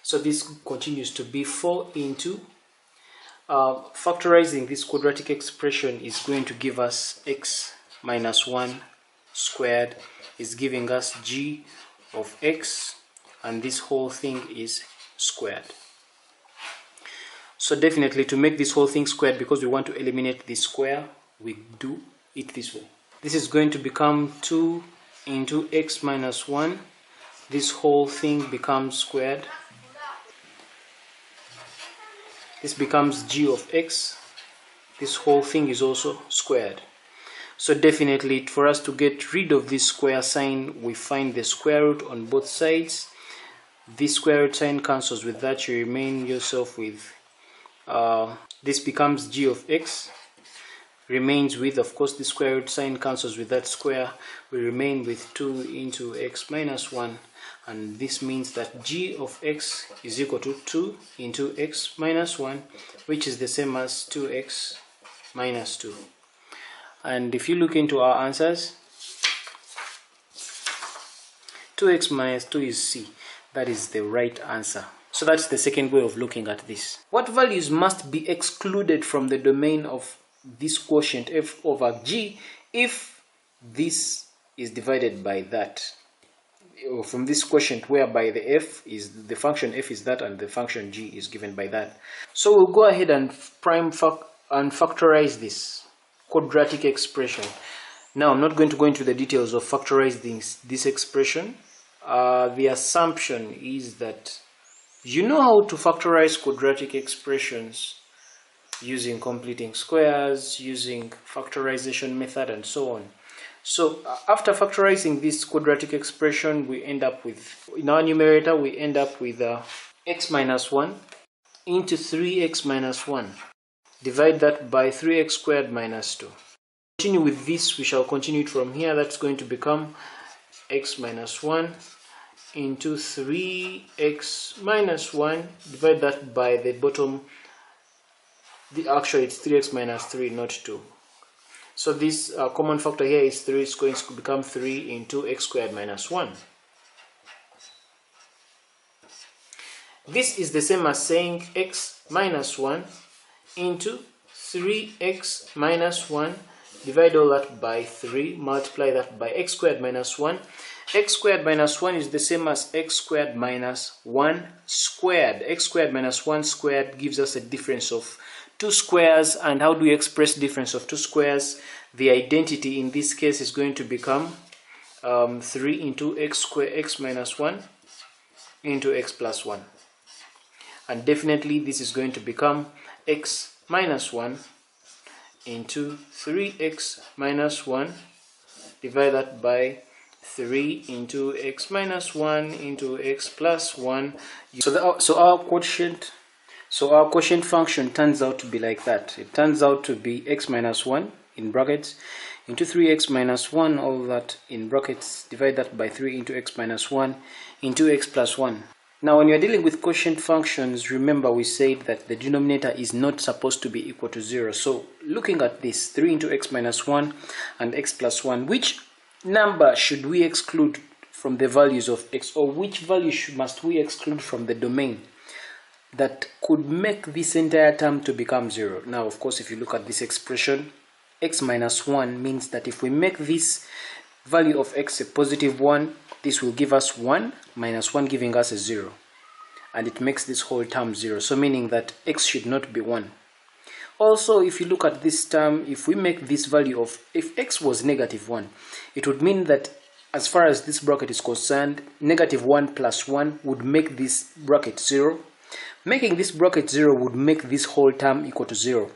so this continues to be 4 into uh, factorizing this quadratic expression is going to give us x minus 1 squared is giving us g of x and this whole thing is squared. So definitely to make this whole thing squared because we want to eliminate this square we do it this way. This is going to become 2 into x minus 1 this whole thing becomes squared. This becomes g of x. This whole thing is also squared. So definitely for us to get rid of this square sign we find the square root on both sides. This square root sign cancels with that. You remain yourself with uh, this becomes g of x remains with of course the square root sign cancels with that square we remain with 2 into x minus 1 and this means that g of x is equal to 2 into x minus 1 which is the same as 2x minus 2 and if you look into our answers 2x minus 2 is c. That is the right answer. So that's the second way of looking at this. What values must be excluded from the domain of this quotient f over g if this is divided by that from this quotient whereby the f is the function f is that and the function g is given by that. So we'll go ahead and prime fac and factorize this quadratic expression. Now I'm not going to go into the details of factorizing this, this expression. Uh, the assumption is that you know how to factorize quadratic expressions using completing squares, using factorization method and so on. So uh, after factorizing this quadratic expression, we end up with, in our numerator, we end up with uh, x minus 1 into 3x minus 1. Divide that by 3x squared minus 2. Continue with this, we shall continue from here. That's going to become x minus 1 into 3x minus 1. Divide that by the bottom. The, actually, it's 3x minus 3, not 2. So this uh, common factor here is 3 is going to become 3 into x squared minus 1. This is the same as saying x minus 1 into 3x minus 1 divide all that by 3 multiply that by x squared minus 1 x squared minus 1 is the same as x squared minus 1 squared x squared minus 1 squared gives us a difference of two squares and how do we express difference of two squares? The identity in this case is going to become um, 3 into x square x minus 1 into x plus 1 and definitely this is going to become x minus 1 into 3x minus 1 divide that by 3 into x minus 1 into x plus 1 so, the, so our quotient so our quotient function turns out to be like that. It turns out to be x minus 1 in brackets into 3x minus 1, all that in brackets, divide that by 3 into x minus 1 into x plus 1. Now when you're dealing with quotient functions, remember we said that the denominator is not supposed to be equal to 0. So looking at this, 3 into x minus 1 and x plus 1, which number should we exclude from the values of x or which value should, must we exclude from the domain? That could make this entire term to become 0. Now, of course, if you look at this expression, x minus 1 means that if we make this value of x a positive 1, this will give us 1 minus 1 giving us a 0. And it makes this whole term 0, so meaning that x should not be 1. Also, if you look at this term, if we make this value of, if x was negative 1, it would mean that as far as this bracket is concerned, negative 1 plus 1 would make this bracket 0, Making this bracket 0 would make this whole term equal to 0.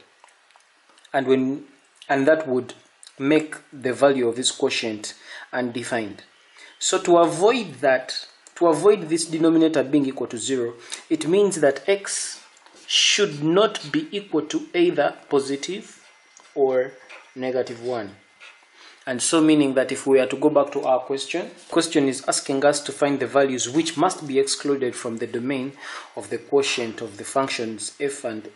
And when and that would make the value of this quotient undefined. So to avoid that, to avoid this denominator being equal to 0, it means that x should not be equal to either positive or negative 1. And so meaning that if we are to go back to our question, question is asking us to find the values which must be excluded from the domain of the quotient of the functions f and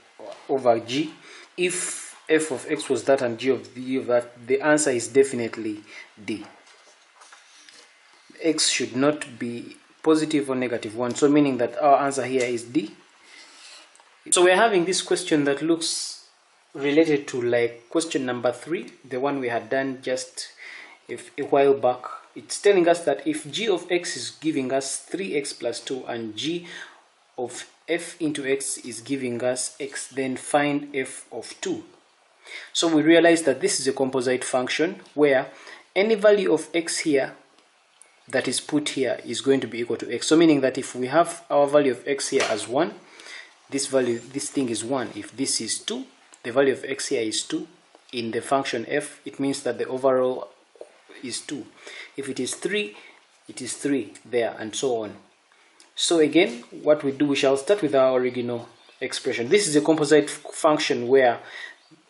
over g. If f of x was that and g of g of that, the answer is definitely D. x should not be positive or negative 1. So meaning that our answer here is D. So we're having this question that looks related to like question number three, the one we had done just if, a while back. It's telling us that if g of x is giving us 3x plus 2 and g of f into x is giving us x, then find f of 2. So we realize that this is a composite function where any value of x here that is put here is going to be equal to x. So meaning that if we have our value of x here as 1, this value, this thing is 1. If this is 2, the value of x here is 2 in the function f it means that the overall is 2 if it is 3 it is 3 there and so on. So again what we do we shall start with our original expression. This is a composite function where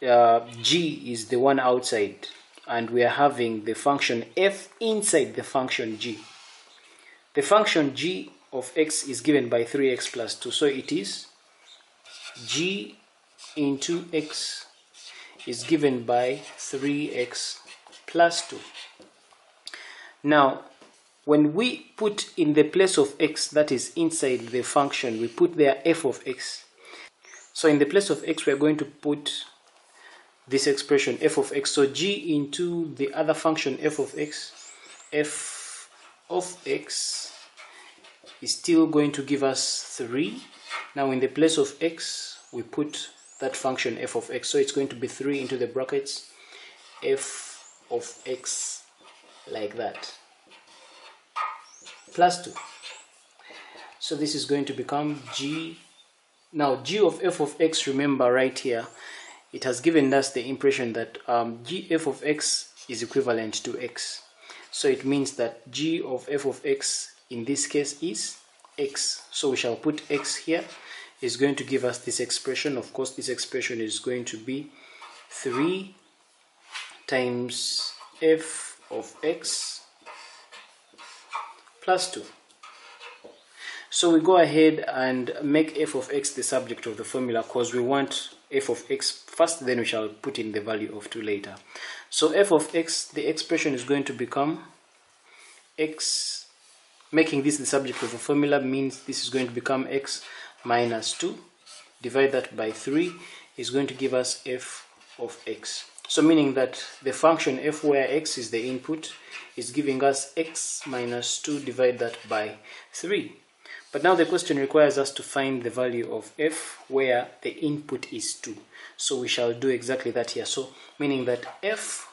uh, g is the one outside and we are having the function f inside the function g. The function g of x is given by 3x plus 2 so it is g into x is given by 3x plus 2. Now, when we put in the place of x that is inside the function, we put there f of x. So in the place of x, we are going to put this expression f of x. So g into the other function f of x, f of x is still going to give us 3. Now in the place of x, we put that function f of x. So it's going to be 3 into the brackets f of x like that plus 2 so this is going to become g. Now g of f of x remember right here it has given us the impression that um, g f of x is equivalent to x. So it means that g of f of x in this case is x. So we shall put x here is going to give us this expression. Of course, this expression is going to be 3 times f of x plus 2. So we go ahead and make f of x the subject of the formula because we want f of x first, then we shall put in the value of 2 later. So f of x, the expression is going to become x, making this the subject of the formula means this is going to become x minus 2 divide that by 3 is going to give us f of x. So meaning that the function f where x is the input is giving us x minus 2 divide that by 3 but now the question requires us to find the value of f where the input is 2 so we shall do exactly that here. So meaning that f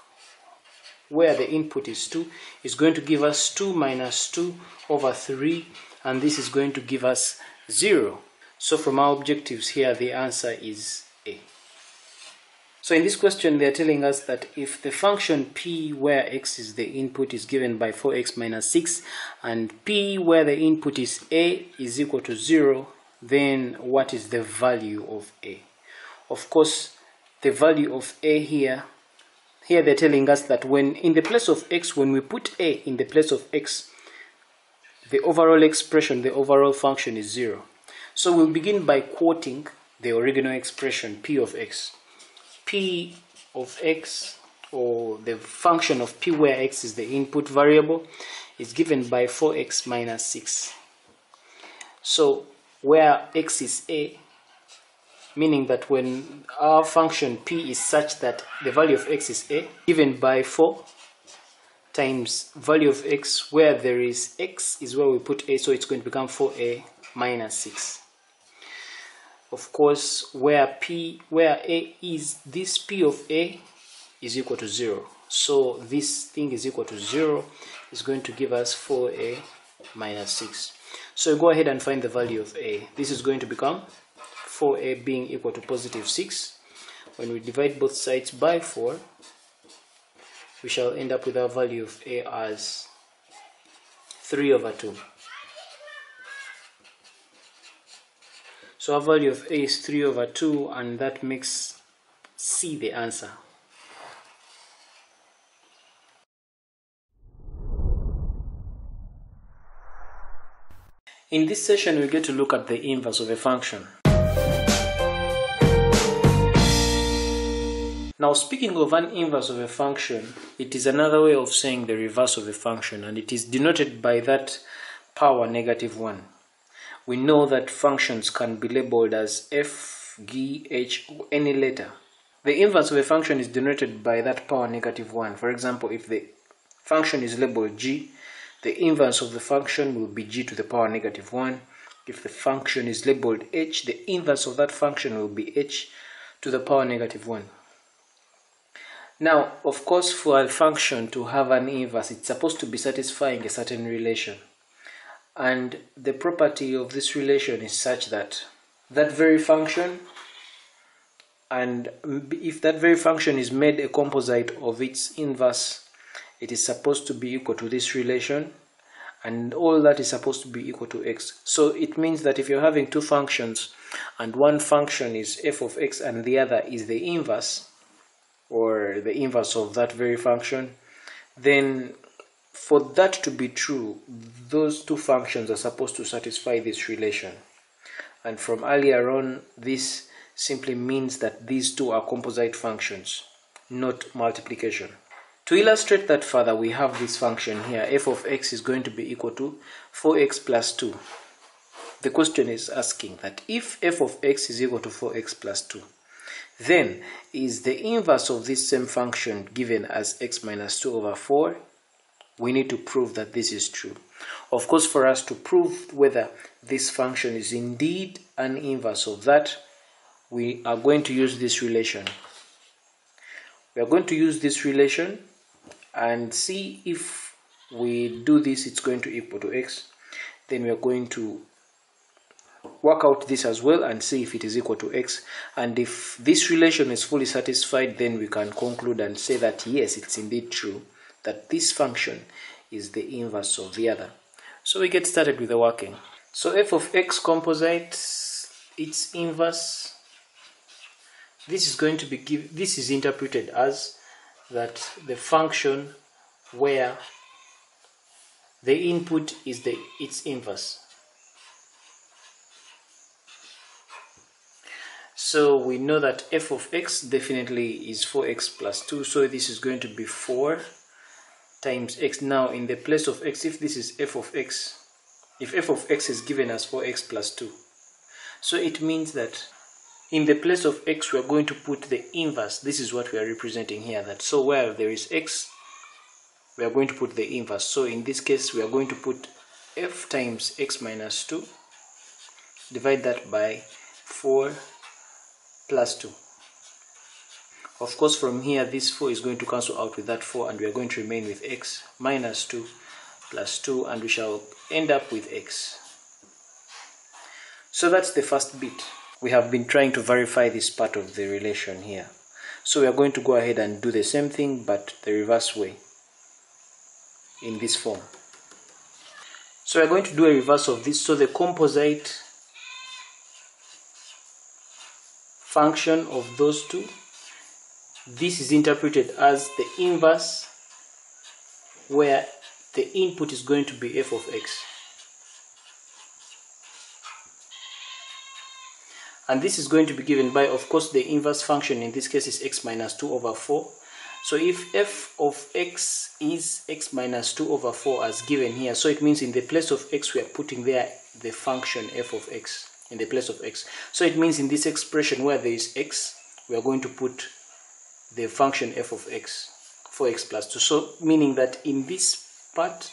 where the input is 2 is going to give us 2 minus 2 over 3 and this is going to give us 0 so from our objectives here, the answer is A. So in this question, they're telling us that if the function p where x is the input is given by 4x minus 6 and p where the input is a is equal to 0, then what is the value of a? Of course, the value of a here, here they're telling us that when in the place of x, when we put a in the place of x, the overall expression, the overall function is 0. So we'll begin by quoting the original expression p of x. p of x, or the function of p where x is the input variable, is given by 4x minus 6. So where x is a, meaning that when our function p is such that the value of x is a, given by 4 times value of x where there is x is where we put a, so it's going to become 4a minus 6 of course where p where a is this p of a is equal to 0 so this thing is equal to 0 is going to give us 4a minus 6 so go ahead and find the value of a. This is going to become 4a being equal to positive 6 when we divide both sides by 4 we shall end up with our value of a as 3 over 2. So our value of a is 3 over 2 and that makes C the answer. In this session we get to look at the inverse of a function. Now speaking of an inverse of a function, it is another way of saying the reverse of a function and it is denoted by that power negative 1. We know that functions can be labeled as f, g, h, or any letter. The inverse of a function is denoted by that power negative 1. For example, if the function is labeled g, the inverse of the function will be g to the power negative 1. If the function is labeled h, the inverse of that function will be h to the power negative 1. Now, of course, for a function to have an inverse, it's supposed to be satisfying a certain relation. And the property of this relation is such that that very function, and if that very function is made a composite of its inverse, it is supposed to be equal to this relation, and all that is supposed to be equal to x. So it means that if you're having two functions, and one function is f of x and the other is the inverse, or the inverse of that very function, then for that to be true, those two functions are supposed to satisfy this relation. And from earlier on, this simply means that these two are composite functions, not multiplication. To illustrate that further, we have this function here, f of x is going to be equal to 4x plus 2. The question is asking that if f of x is equal to 4x plus 2, then is the inverse of this same function given as x minus 2 over 4 we need to prove that this is true. Of course for us to prove whether this function is indeed an inverse of that we are going to use this relation. We are going to use this relation and see if we do this it's going to equal to x. Then we are going to work out this as well and see if it is equal to x. And if this relation is fully satisfied then we can conclude and say that yes it's indeed true that this function is the inverse of the other. So we get started with the working. So f of x composite its inverse. This is going to be give this is interpreted as that the function where the input is the its inverse. So we know that f of x definitely is 4x plus 2. So this is going to be 4 times x. Now in the place of x, if this is f of x, if f of x is given as 4x plus 2, so it means that in the place of x we are going to put the inverse. This is what we are representing here. That So where there is x, we are going to put the inverse. So in this case we are going to put f times x minus 2, divide that by 4 plus 2. Of course, from here, this 4 is going to cancel out with that 4, and we are going to remain with x minus 2 plus 2, and we shall end up with x. So that's the first bit. We have been trying to verify this part of the relation here. So we are going to go ahead and do the same thing, but the reverse way, in this form. So we are going to do a reverse of this. So the composite function of those two this is interpreted as the inverse where the input is going to be f of x and this is going to be given by of course the inverse function in this case is x minus 2 over 4 so if f of x is x minus 2 over 4 as given here so it means in the place of x we are putting there the function f of x in the place of x. So it means in this expression where there is x, we are going to put the function f of x, 4x plus 2. So meaning that in this part,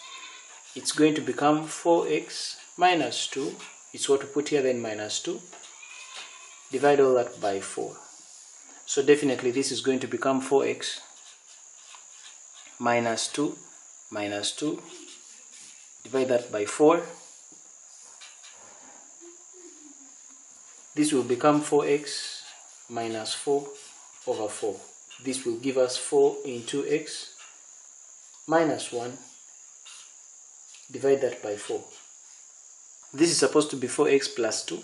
it's going to become 4x minus 2. It's what we put here then minus 2. Divide all that by 4. So definitely this is going to become 4x minus 2 minus 2. Divide that by 4 This will become 4x minus 4 over 4. This will give us 4 into x minus 1 divide that by 4 this is supposed to be 4x plus 2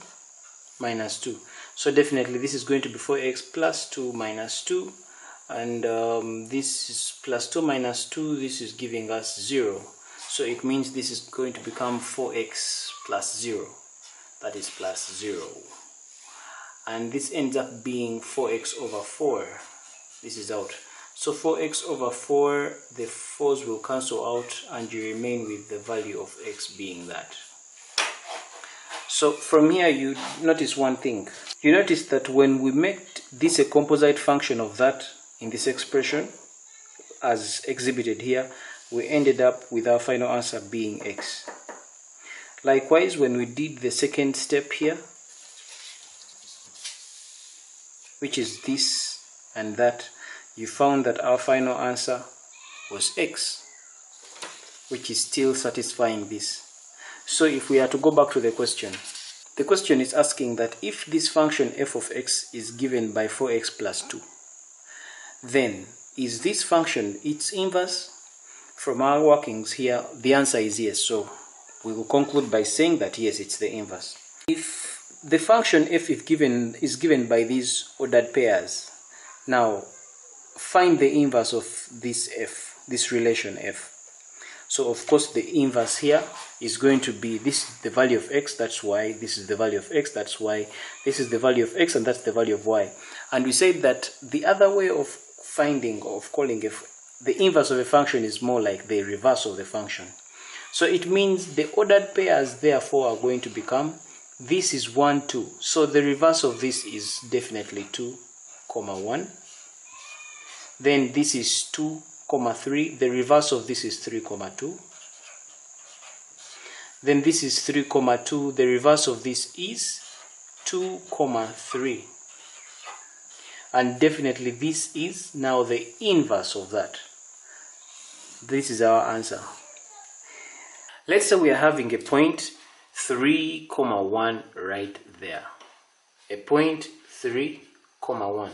minus 2 so definitely this is going to be 4x plus 2 minus 2 and um, this is plus 2 minus 2 this is giving us 0 so it means this is going to become 4x plus 0 that is plus 0 and this ends up being 4x over 4 this is out. So 4x over 4 the 4's will cancel out and you remain with the value of x being that. So from here you notice one thing. You notice that when we make this a composite function of that in this expression as exhibited here we ended up with our final answer being x. Likewise when we did the second step here which is this and that you found that our final answer was x which is still satisfying this. So if we are to go back to the question the question is asking that if this function f of x is given by 4x plus 2 then is this function its inverse? From our workings here the answer is yes. So we will conclude by saying that yes it's the inverse. If the function f if given is given by these ordered pairs now find the inverse of this f this relation f. So of course the inverse here is going to be this is the value of x that's y this is the value of x that's y this is the value of x and that's the value of y. And we said that the other way of finding of calling if the inverse of a function is more like the reverse of the function. So it means the ordered pairs therefore are going to become this is 1 2 so the reverse of this is definitely 2 comma 1 then this is 2 comma 3 the reverse of this is 3 comma 2 then this is 3 comma 2 the reverse of this is 2 comma 3 and definitely this is now the inverse of that. This is our answer. Let's say we are having a point 3 comma 1 right there. A point 3 comma 1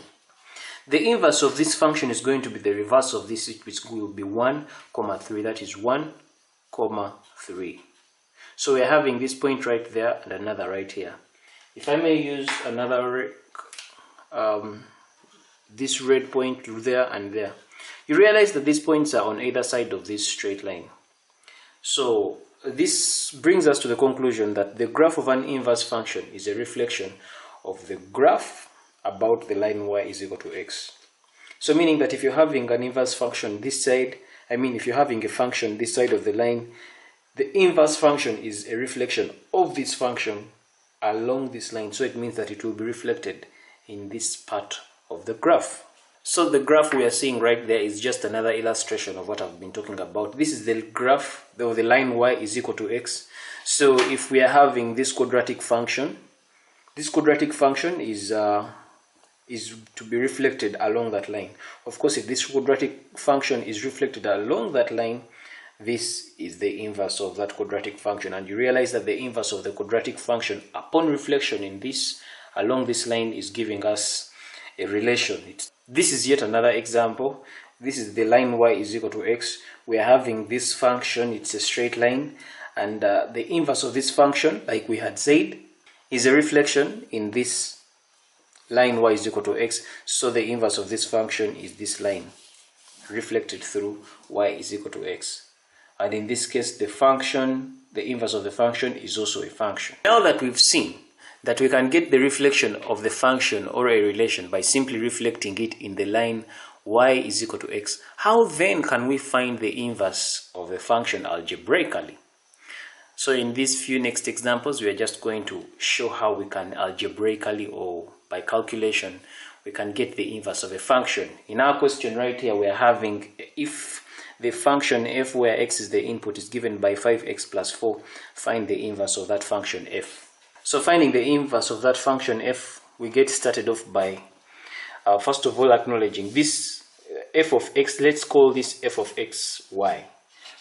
the inverse of this function is going to be the reverse of this which will be 1 comma 3 that is 1 comma 3 so we are having this point right there and another right here if I may use another um, this red point there and there. You realize that these points are on either side of this straight line. So this brings us to the conclusion that the graph of an inverse function is a reflection of the graph about the line y is equal to x. So meaning that if you're having an inverse function this side, I mean if you're having a function this side of the line, the inverse function is a reflection of this function along this line. So it means that it will be reflected in this part of the graph. So the graph we are seeing right there is just another illustration of what I've been talking about. This is the graph of the line y is equal to x. So if we are having this quadratic function, this quadratic function is uh, is to be reflected along that line. Of course, if this quadratic function is reflected along that line, this is the inverse of that quadratic function. And you realize that the inverse of the quadratic function upon reflection in this along this line is giving us a relation. It's, this is yet another example. This is the line y is equal to x. We are having this function, it's a straight line, and uh, the inverse of this function, like we had said, is a reflection in this line y is equal to x. So the inverse of this function is this line reflected through y is equal to x. And in this case, the function, the inverse of the function is also a function. Now that we've seen that we can get the reflection of the function or a relation by simply reflecting it in the line y is equal to x. How then can we find the inverse of the function algebraically? So in these few next examples, we are just going to show how we can algebraically or by calculation, we can get the inverse of a function. In our question right here, we are having if the function f where x is the input is given by 5x plus 4, find the inverse of that function f. So finding the inverse of that function f, we get started off by uh, first of all acknowledging this uh, f of x, let's call this f of x y.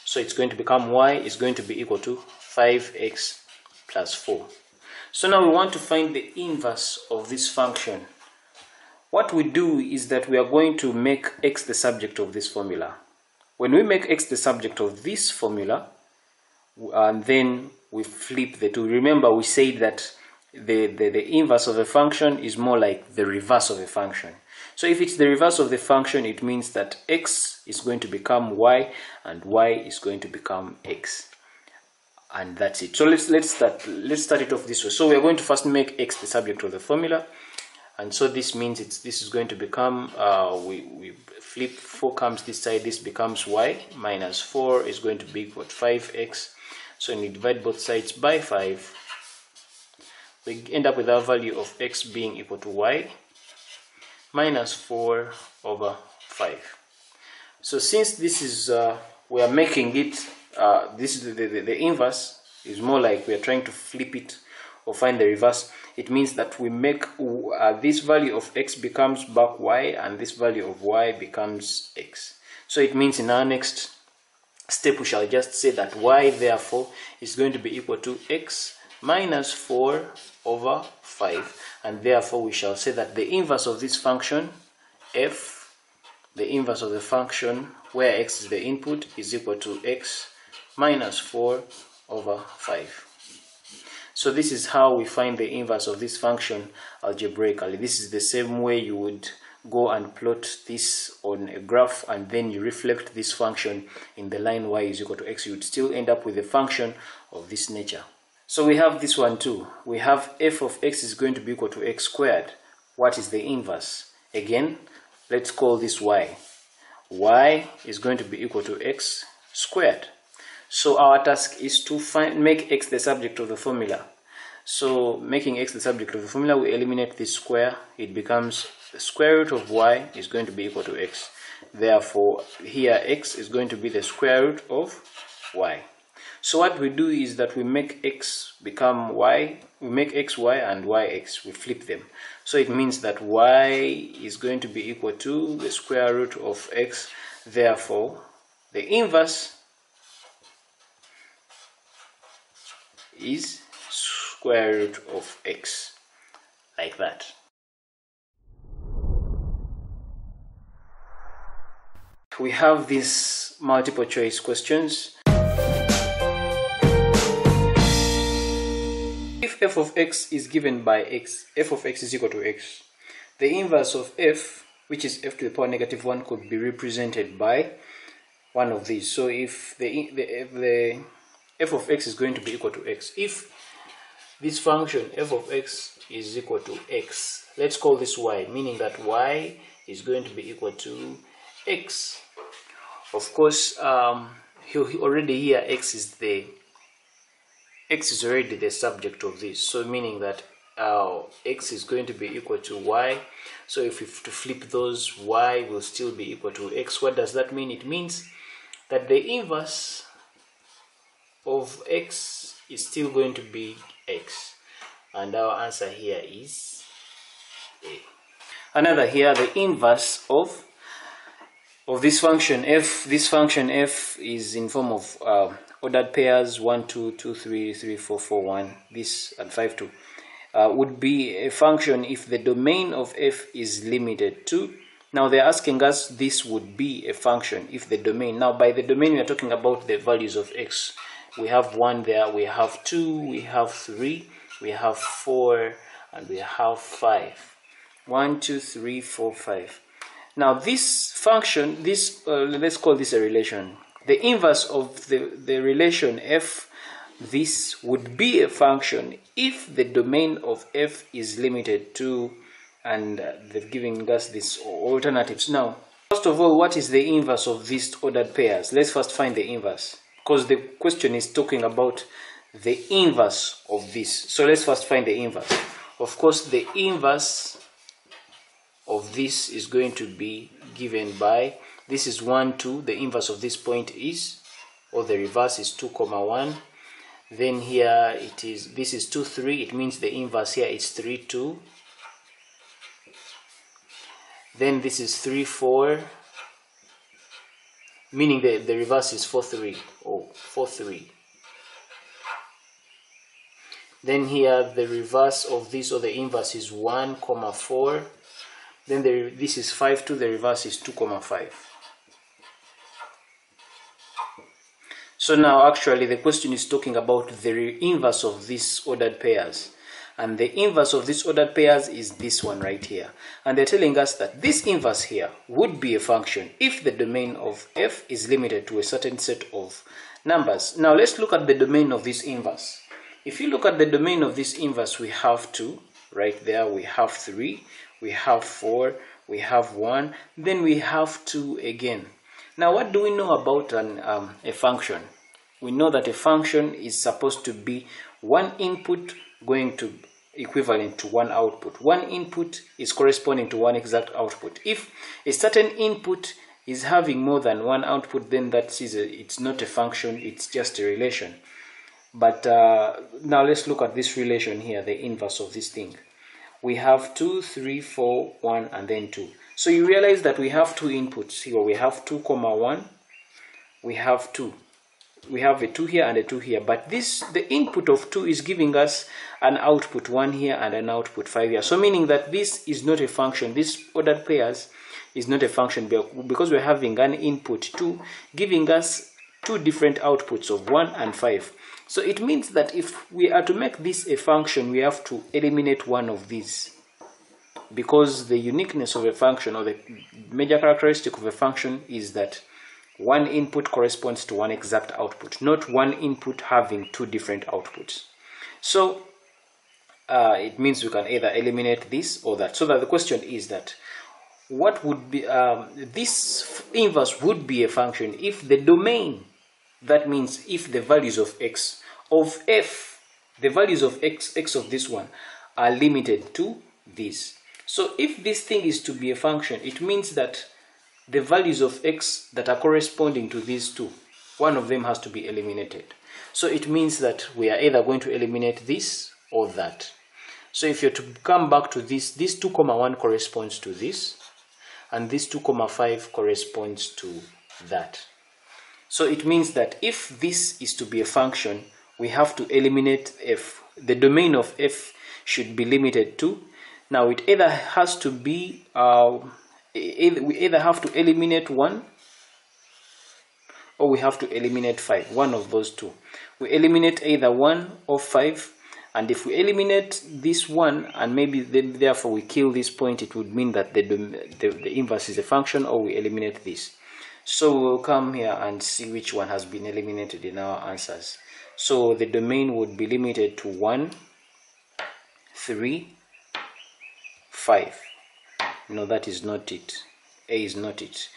So it's going to become y is going to be equal to 5x plus 4. So now we want to find the inverse of this function. What we do is that we are going to make x the subject of this formula. When we make x the subject of this formula, and then we flip the two remember we said that the, the, the inverse of a function is more like the reverse of a function so if it's the reverse of the function it means that x is going to become y and y is going to become x and that's it. So let's let's start let's start it off this way. So we're going to first make x the subject of the formula. And so this means it's this is going to become uh, we, we flip 4 comes this side this becomes y minus 4 is going to be equal to 5x so when we divide both sides by 5 we end up with our value of x being equal to y minus 4 over 5 so since this is uh, we are making it uh, this is the, the, the inverse is more like we are trying to flip it or find the reverse. It means that we make uh, this value of x becomes back y and this value of y becomes x. So it means in our next step we shall just say that y therefore is going to be equal to x minus 4 over 5 and therefore we shall say that the inverse of this function f the inverse of the function where x is the input is equal to x minus 4 over 5. So this is how we find the inverse of this function algebraically. This is the same way you would go and plot this on a graph and then you reflect this function in the line y is equal to x. You would still end up with a function of this nature. So we have this one too. We have f of x is going to be equal to x squared. What is the inverse? Again, let's call this y. y is going to be equal to x squared. So our task is to find make x the subject of the formula. So making x the subject of the formula, we eliminate this square. It becomes the square root of y is going to be equal to x. Therefore, here x is going to be the square root of y. So what we do is that we make x become y, we make x y and y x, we flip them. So it means that y is going to be equal to the square root of x. Therefore, the inverse is square root of x like that. We have these multiple choice questions. If f of x is given by x f of x is equal to x the inverse of f which is f to the power negative 1 could be represented by one of these. So if the, the, if the f of x is going to be equal to x. If this function f of x is equal to x, let's call this y, meaning that y is going to be equal to x. Of course, um, already here x is the x is already the subject of this, so meaning that uh, x is going to be equal to y. So if we to flip those, y will still be equal to x. What does that mean? It means that the inverse of x is still going to be x. And our answer here is a. Another here the inverse of of this function. F this function f is in form of uh, ordered pairs 1 2 2 3 3 4 4 1 this and 5 2 uh, would be a function if the domain of f is limited to now they're asking us this would be a function if the domain now by the domain we are talking about the values of x we have one there we have two we have three we have four and we have five. One two three four five. Now this function this uh, let's call this a relation. The inverse of the the relation f this would be a function if the domain of f is limited to and they're giving us these alternatives. Now first of all what is the inverse of these ordered pairs? Let's first find the inverse because the question is talking about the inverse of this. So let's first find the inverse. Of course, the inverse of this is going to be given by, this is 1, 2, the inverse of this point is, or the reverse is 2, comma 1. Then here it is, this is 2, 3, it means the inverse here is 3, 2. Then this is 3, 4, meaning the, the reverse is 4 3 or 4 3 then here the reverse of this or the inverse is 1 comma 4 then the, this is 5 2 the reverse is 2 comma 5 So now actually the question is talking about the inverse of these ordered pairs. And the inverse of these ordered pairs is this one right here. And they're telling us that this inverse here would be a function if the domain of f is limited to a certain set of numbers. Now let's look at the domain of this inverse. If you look at the domain of this inverse, we have 2, right there, we have 3, we have 4, we have 1, then we have 2 again. Now what do we know about an, um, a function? We know that a function is supposed to be one input going to equivalent to one output. One input is corresponding to one exact output. If a certain input is having more than one output, then that is a, it's not a function, it's just a relation. But uh, now let's look at this relation here, the inverse of this thing. We have 2, 3, 4, 1, and then 2. So you realize that we have two inputs here. We have 2, comma 1, we have 2 we have a 2 here and a 2 here. But this the input of 2 is giving us an output 1 here and an output 5 here. So meaning that this is not a function. This ordered pairs is not a function because we're having an input 2 giving us two different outputs of 1 and 5 so it means that if we are to make this a function we have to eliminate one of these. Because the uniqueness of a function or the major characteristic of a function is that one input corresponds to one exact output, not one input having two different outputs. So uh, it means we can either eliminate this or that. So that the question is that what would be um, this inverse would be a function if the domain that means if the values of x of f the values of x x of this one are limited to this so if this thing is to be a function it means that the values of x that are corresponding to these two, one of them has to be eliminated. So it means that we are either going to eliminate this or that. So if you're to come back to this, this 2 comma 1 corresponds to this, and this 2 comma 5 corresponds to that. So it means that if this is to be a function, we have to eliminate f. The domain of f should be limited to. Now it either has to be uh, we either have to eliminate one or we have to eliminate five. One of those two. We eliminate either one or five and if we eliminate this one and maybe then therefore we kill this point it would mean that the, the, the inverse is a function or we eliminate this. So we'll come here and see which one has been eliminated in our answers. So the domain would be limited to 1 3 5 no that is not it. A is not it.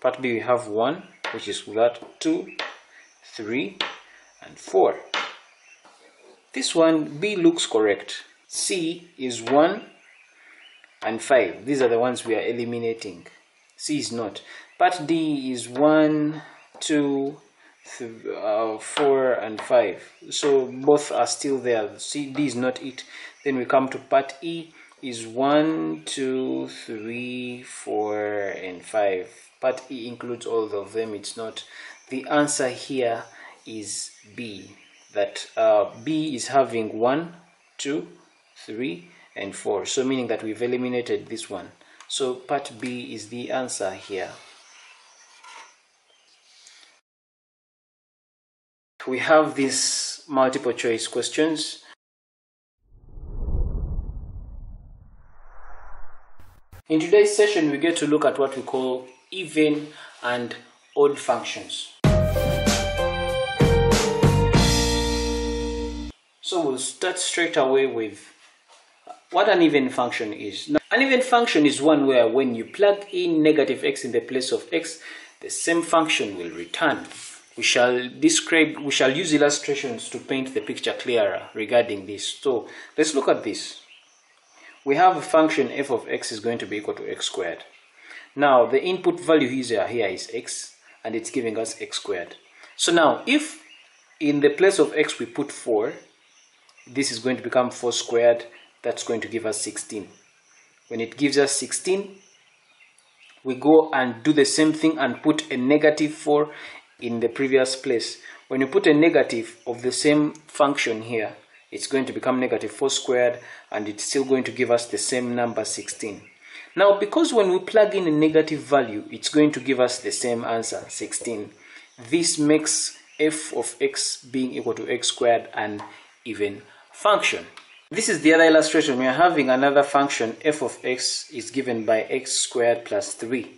Part b we have one which is that two three and four. This one b looks correct. C is one and five. These are the ones we are eliminating. C is not. Part d is one two uh, four and five. So both are still there. C d is not it. Then we come to part e is 1, 2, 3, 4, and 5. Part E includes all of them. It's not. The answer here is B. That uh, B is having 1, 2, 3, and 4. So meaning that we've eliminated this one. So part B is the answer here. We have these multiple choice questions In today's session, we get to look at what we call even and odd functions. So we'll start straight away with what an even function is. Now, an even function is one where when you plug in negative x in the place of x, the same function will return. We shall describe, we shall use illustrations to paint the picture clearer regarding this. So let's look at this we have a function f of x is going to be equal to x squared. Now the input value here, here is x and it's giving us x squared. So now if in the place of x we put 4, this is going to become 4 squared, that's going to give us 16. When it gives us 16, we go and do the same thing and put a negative 4 in the previous place. When you put a negative of the same function here, it's going to become negative 4 squared and it's still going to give us the same number 16. Now because when we plug in a negative value it's going to give us the same answer 16. This makes f of x being equal to x squared an even function. This is the other illustration. We are having another function f of x is given by x squared plus 3.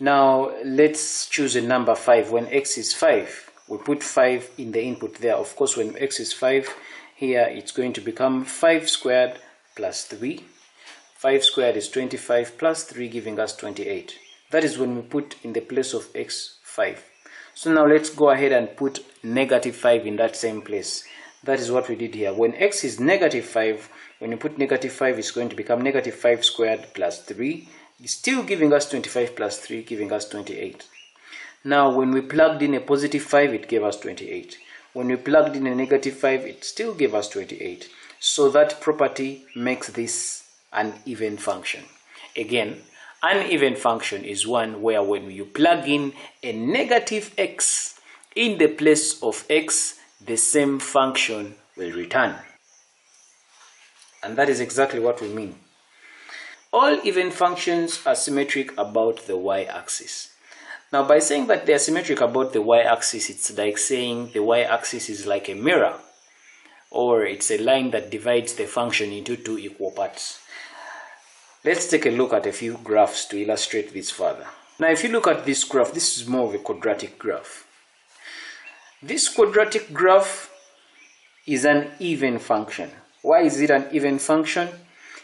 Now let's choose a number 5 when x is 5. We put 5 in the input there. Of course when x is 5 here it's going to become 5 squared plus 3. 5 squared is 25 plus 3 giving us 28. That is when we put in the place of x 5. So now let's go ahead and put negative 5 in that same place. That is what we did here. When x is negative 5, when you put negative 5, it's going to become negative 5 squared plus 3. Still giving us 25 plus 3, giving us 28. Now, when we plugged in a positive 5, it gave us 28. When we plugged in a negative 5, it still gave us 28. So that property makes this an even function. Again, an even function is one where when you plug in a negative x in the place of x, the same function will return. And that is exactly what we mean. All even functions are symmetric about the y-axis. Now by saying that they are symmetric about the y-axis, it's like saying the y-axis is like a mirror or it's a line that divides the function into two equal parts. Let's take a look at a few graphs to illustrate this further. Now if you look at this graph, this is more of a quadratic graph. This quadratic graph is an even function. Why is it an even function?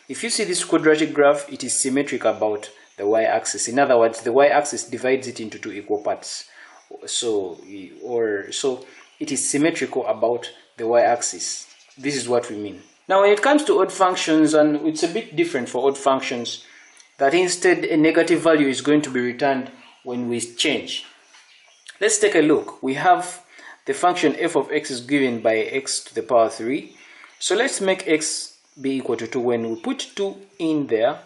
If you see this quadratic graph, it is symmetric about the y-axis. In other words, the y-axis divides it into two equal parts. So, or so it is symmetrical about the y-axis. This is what we mean. Now, when it comes to odd functions, and it's a bit different for odd functions, that instead a negative value is going to be returned when we change. Let's take a look. We have the function f of x is given by x to the power 3. So let's make x be equal to 2. When we put 2 in there,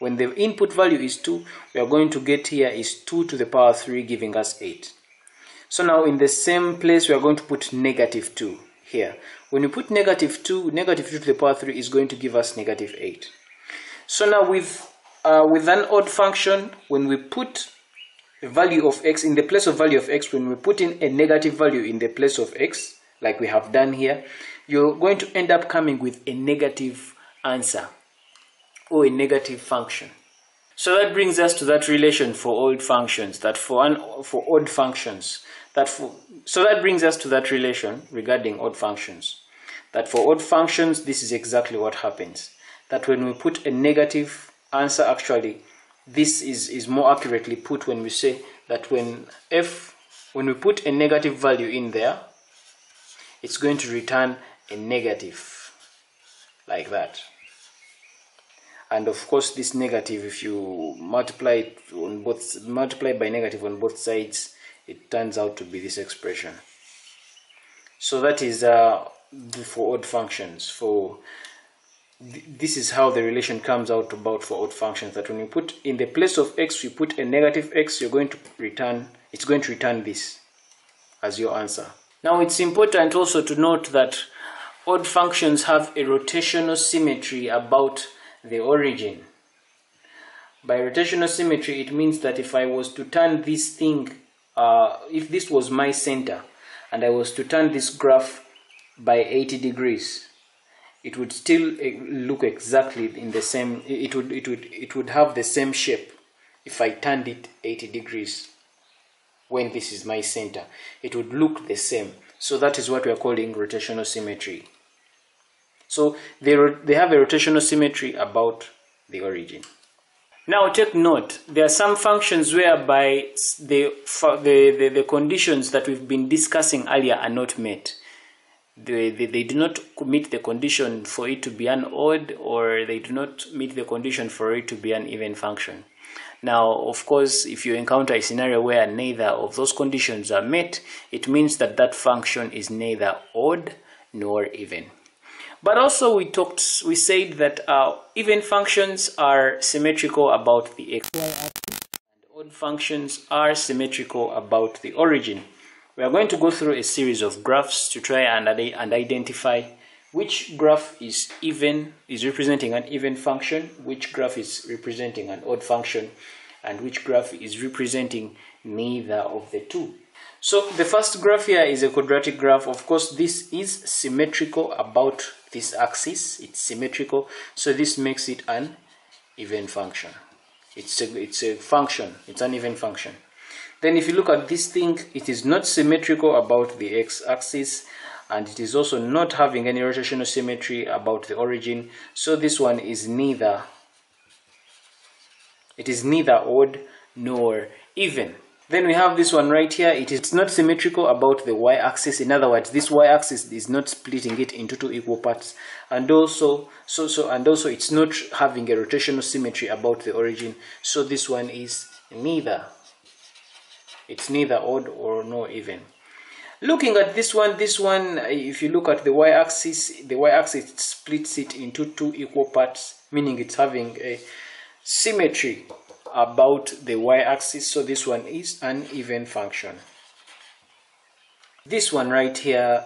when the input value is 2, we are going to get here is 2 to the power 3 giving us 8. So now in the same place, we are going to put negative 2 here. When you put negative 2, negative 2 to the power 3 is going to give us negative 8. So now with, uh, with an odd function, when we put a value of x in the place of value of x when we put in a negative value in the place of x like we have done here you're going to end up coming with a negative answer or a negative function so that brings us to that relation for odd functions that for an for odd functions that for so that brings us to that relation regarding odd functions that for odd functions this is exactly what happens that when we put a negative answer actually this is, is more accurately put when we say that when f, when we put a negative value in there, it's going to return a negative, like that. And of course, this negative, if you multiply it on both, multiply by negative on both sides, it turns out to be this expression. So that is uh, for odd functions. For this is how the relation comes out about for odd functions that when you put in the place of x you put a negative x you're going to return it's going to return this as your answer now it's important also to note that odd functions have a rotational symmetry about the origin. By rotational symmetry it means that if i was to turn this thing uh, if this was my center and i was to turn this graph by 80 degrees it would still eh, look exactly in the same it would it would it would have the same shape if I turned it 80 degrees when this is my center. It would look the same. So that is what we are calling rotational symmetry so they, they have a rotational symmetry about the origin now take note there are some functions whereby the, the, the, the conditions that we've been discussing earlier are not met they, they, they do not meet the condition for it to be an odd or they do not meet the condition for it to be an even function. Now, of course, if you encounter a scenario where neither of those conditions are met, it means that that function is neither odd nor even. But also we talked, we said that uh, even functions are symmetrical about the x and odd functions are symmetrical about the origin. We are going to go through a series of graphs to try and, and identify which graph is even, is representing an even function, which graph is representing an odd function, and which graph is representing neither of the two. So the first graph here is a quadratic graph. Of course, this is symmetrical about this axis. It's symmetrical, so this makes it an even function. It's a, it's a function. It's an even function. Then if you look at this thing, it is not symmetrical about the x-axis and it is also not having any rotational symmetry about the origin. So this one is neither, it is neither odd nor even. Then we have this one right here. It is not symmetrical about the y-axis. In other words, this y-axis is not splitting it into two equal parts. And also, so so and also it's not having a rotational symmetry about the origin. So this one is neither. It's neither odd or no even. Looking at this one, this one, if you look at the y-axis, the y-axis splits it into two equal parts, meaning it's having a symmetry about the y-axis so this one is an even function. This one right here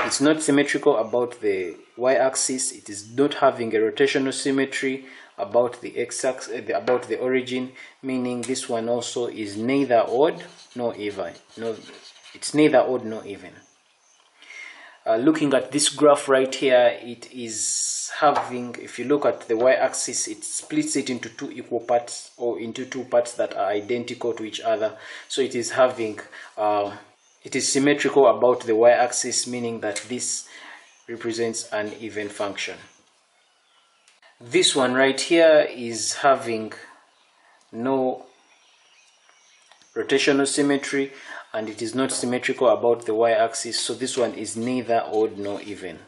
it's not symmetrical about the y-axis. It is not having a rotational symmetry about the x-axis eh, about the origin meaning this one also is neither odd nor even. No it's neither odd nor even uh, looking at this graph right here it is having if you look at the y-axis it splits it into two equal parts or into two parts that are identical to each other. So it is having uh, it is symmetrical about the y-axis meaning that this represents an even function. This one right here is having no rotational symmetry and it is not symmetrical about the y-axis so this one is neither odd nor even.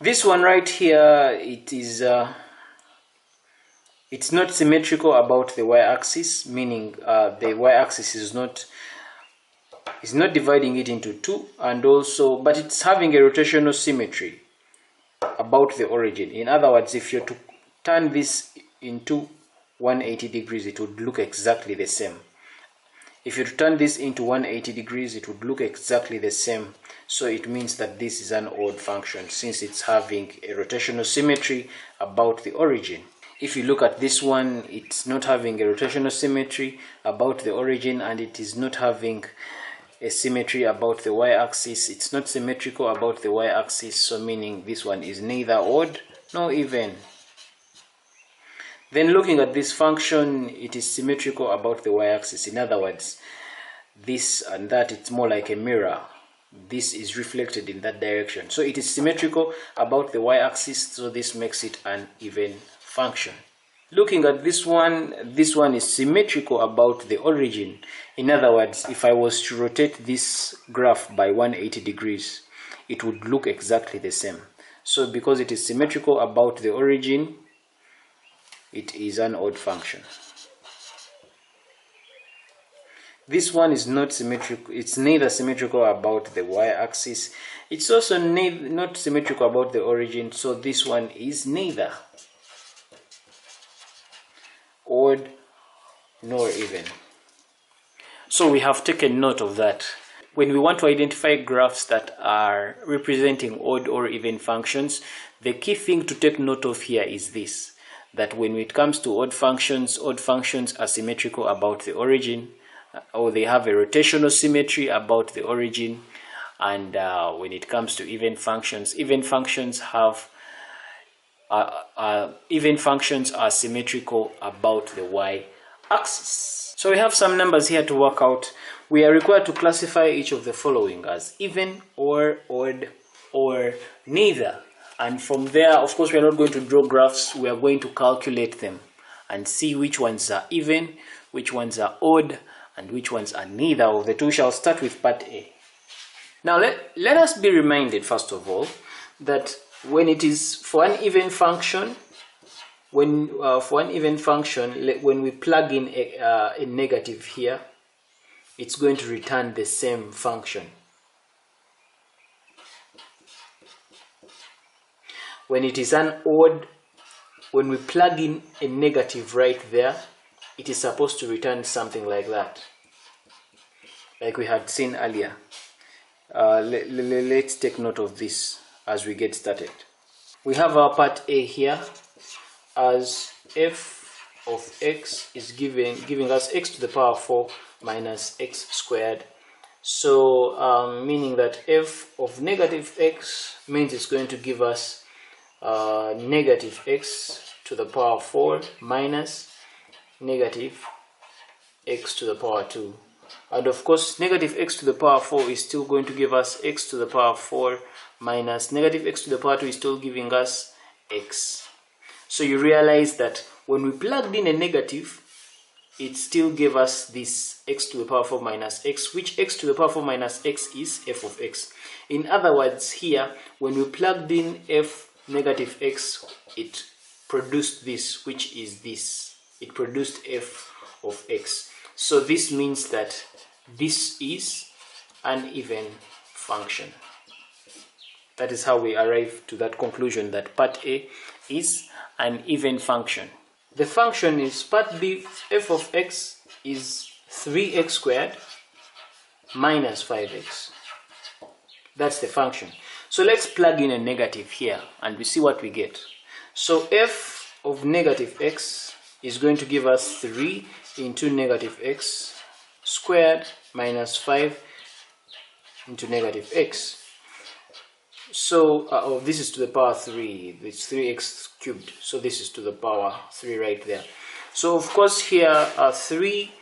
This one right here it is uh, it's not symmetrical about the y-axis meaning uh, the y-axis is not is not dividing it into two and also but it's having a rotational symmetry about the origin. In other words if you're to turn this into 180 degrees it would look exactly the same. If you turn this into 180 degrees it would look exactly the same. So it means that this is an odd function since it's having a rotational symmetry about the origin. If you look at this one it's not having a rotational symmetry about the origin and it is not having a symmetry about the y-axis. It's not symmetrical about the y-axis so meaning this one is neither odd nor even then looking at this function, it is symmetrical about the y-axis. In other words, this and that, it's more like a mirror. This is reflected in that direction. So it is symmetrical about the y-axis, so this makes it an even function. Looking at this one, this one is symmetrical about the origin. In other words, if I was to rotate this graph by 180 degrees, it would look exactly the same. So because it is symmetrical about the origin, it is an odd function. This one is not symmetrical it's neither symmetrical about the y-axis. It's also not symmetrical about the origin so this one is neither. Odd nor even. So we have taken note of that. When we want to identify graphs that are representing odd or even functions the key thing to take note of here is this that when it comes to odd functions, odd functions are symmetrical about the origin, uh, or they have a rotational symmetry about the origin. And uh, when it comes to even functions, even functions have uh, uh, even functions are symmetrical about the y-axis. So we have some numbers here to work out. We are required to classify each of the following as even or odd or neither and from there of course we are not going to draw graphs. We are going to calculate them and see which ones are even which ones are odd and which ones are neither. Of the two shall start with part a. Now let, let us be reminded first of all that when it is for an even function when uh, for an even function when we plug in a, uh, a negative here it's going to return the same function when it is an odd when we plug in a negative right there it is supposed to return something like that. Like we had seen earlier. Uh, let, let, us take note of this as we get started. We have our part A here as f of x is giving giving us x to the power 4 minus x squared. So um, meaning that f of negative x means it's going to give us uh, negative x to the power 4 minus negative x to the power 2 and of course negative x to the power 4 is still going to give us x to the power 4 minus negative x to the power 2 is still giving us x. So you realize that when we plugged in a negative it still gave us this x to the power 4 minus x which x to the power 4 minus x is f of x. In other words here when we plugged in f negative x it produced this which is this. It produced f of x. So this means that this is an even function. That is how we arrive to that conclusion that part a is an even function. The function is part b f of x is 3x squared minus 5x that's the function so let's plug in a negative here and we see what we get. So f of negative x is going to give us 3 into negative x squared minus 5 into negative x. So, uh, oh, this is to the power 3, it's 3x cubed, so this is to the power 3 right there. So, of course, here are 3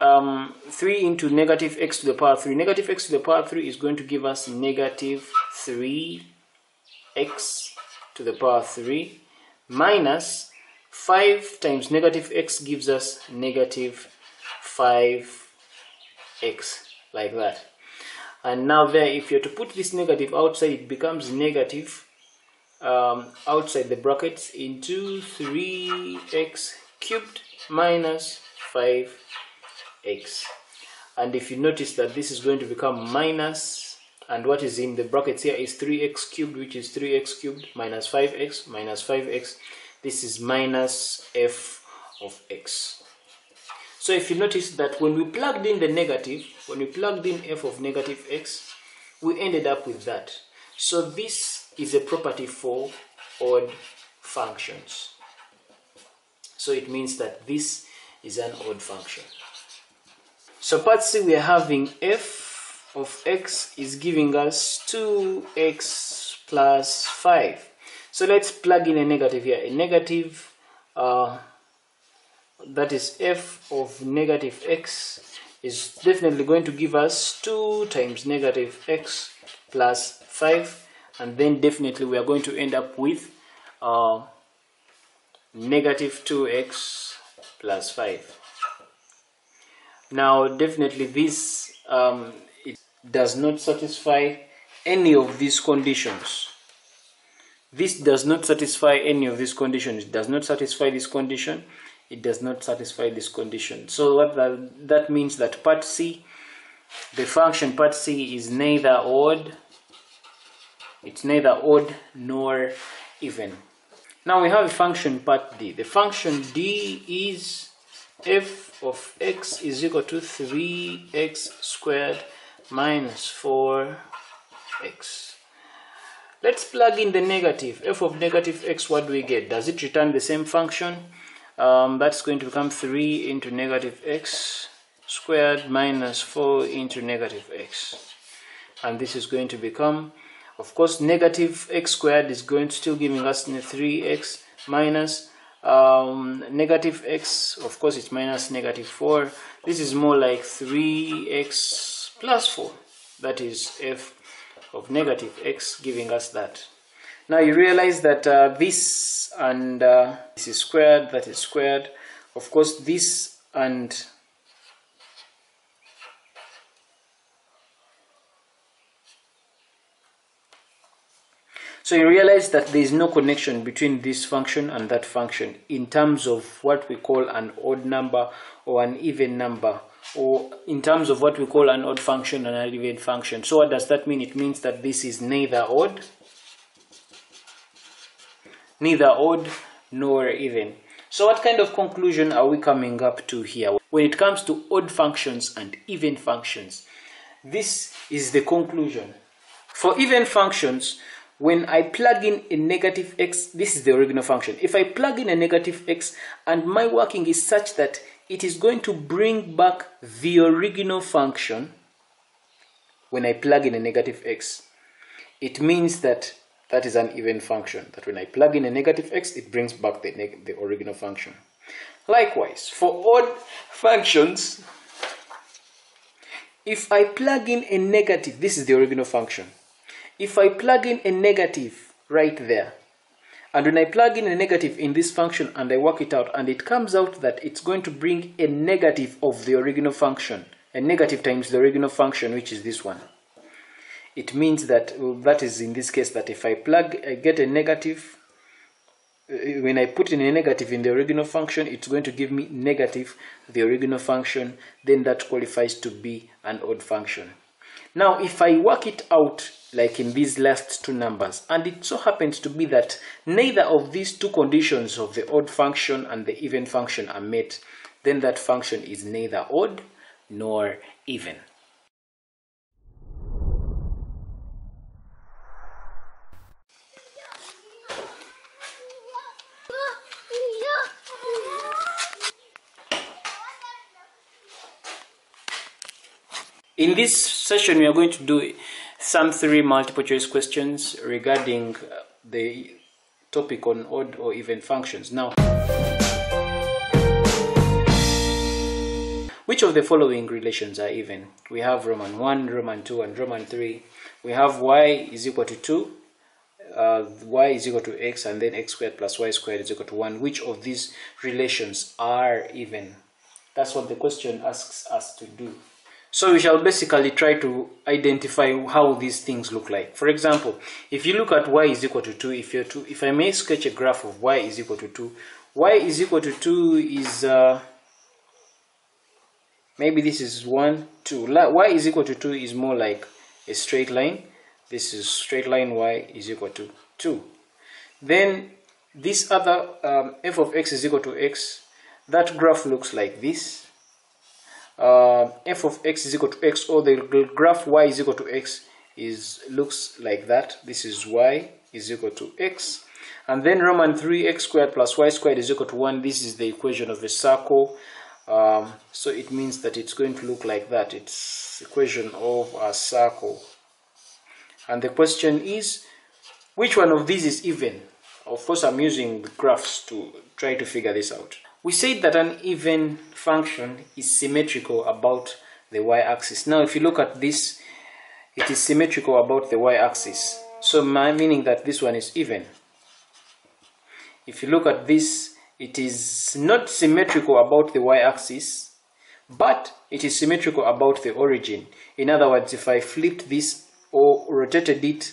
um, 3 into negative x to the power 3. Negative x to the power 3 is going to give us negative 3x to the power 3 minus 5 times negative x gives us negative 5x like that. And now there, if you're to put this negative outside, it becomes negative um, outside the brackets into 3x cubed minus 5 x and if you notice that this is going to become minus and what is in the brackets here is 3x cubed which is 3x cubed minus 5x minus 5x this is minus f of x. So if you notice that when we plugged in the negative when we plugged in f of negative x we ended up with that. So this is a property for odd functions. So it means that this is an odd function. So part C we are having f of x is giving us 2x plus 5. So let's plug in a negative here. A negative, uh, that is f of negative x is definitely going to give us 2 times negative x plus 5 and then definitely we are going to end up with uh, negative 2x plus 5 now definitely this um, does not satisfy any of these conditions. This does not satisfy any of these conditions. It does not satisfy this condition. It does not satisfy this condition. So what that, that means that part C the function part C is neither odd it's neither odd nor even. Now we have a function part D. The function D is f of x is equal to 3x squared minus 4x. Let's plug in the negative. f of negative x, what do we get? Does it return the same function? Um, that's going to become 3 into negative x squared minus 4 into negative x. And this is going to become, of course, negative x squared is going to still giving us 3x minus um, negative x of course it's minus negative 4 this is more like 3x plus 4 that is f of negative x giving us that. Now you realize that uh, this and uh, this is squared that is squared. Of course this and So you realize that there is no connection between this function and that function in terms of what we call an odd number or an even number or in terms of what we call an odd function and an even function. So what does that mean? It means that this is neither odd, neither odd nor even. So what kind of conclusion are we coming up to here? When it comes to odd functions and even functions, this is the conclusion. For even functions, when I plug in a negative x, this is the original function. If I plug in a negative x and my working is such that it is going to bring back the original function when I plug in a negative x, it means that that is an even function. That when I plug in a negative x, it brings back the, the original function. Likewise, for odd functions, if I plug in a negative, this is the original function. If I plug in a negative right there, and when I plug in a negative in this function and I work it out, and it comes out that it's going to bring a negative of the original function, a negative times the original function, which is this one. It means that, well, that is in this case, that if I plug, I get a negative, uh, when I put in a negative in the original function, it's going to give me negative the original function, then that qualifies to be an odd function. Now, if I work it out like in these last two numbers, and it so happens to be that neither of these two conditions of the odd function and the even function are met, then that function is neither odd nor even. In this session, we are going to do some three multiple choice questions regarding uh, the topic on odd or even functions. Now, which of the following relations are even? We have Roman 1, Roman 2, and Roman 3. We have y is equal to 2, uh, y is equal to x, and then x squared plus y squared is equal to 1. Which of these relations are even? That's what the question asks us to do. So we shall basically try to identify how these things look like. For example, if you look at y is equal to 2, if, you're if I may sketch a graph of y is equal to 2, y is equal to 2 is, uh, maybe this is 1, 2. y is equal to 2 is more like a straight line. This is straight line y is equal to 2. Then this other um, f of x is equal to x, that graph looks like this uh, f of x is equal to x or the graph y is equal to x is looks like that. This is y is equal to x. And then roman 3 x squared plus y squared is equal to 1 this is the equation of a circle. Um, so it means that it's going to look like that. It's equation of a circle. And the question is which one of these is even? Of course i'm using the graphs to try to figure this out we said that an even function is symmetrical about the y-axis. Now, if you look at this, it is symmetrical about the y-axis. So, my meaning that this one is even. If you look at this, it is not symmetrical about the y-axis, but it is symmetrical about the origin. In other words, if I flipped this or rotated it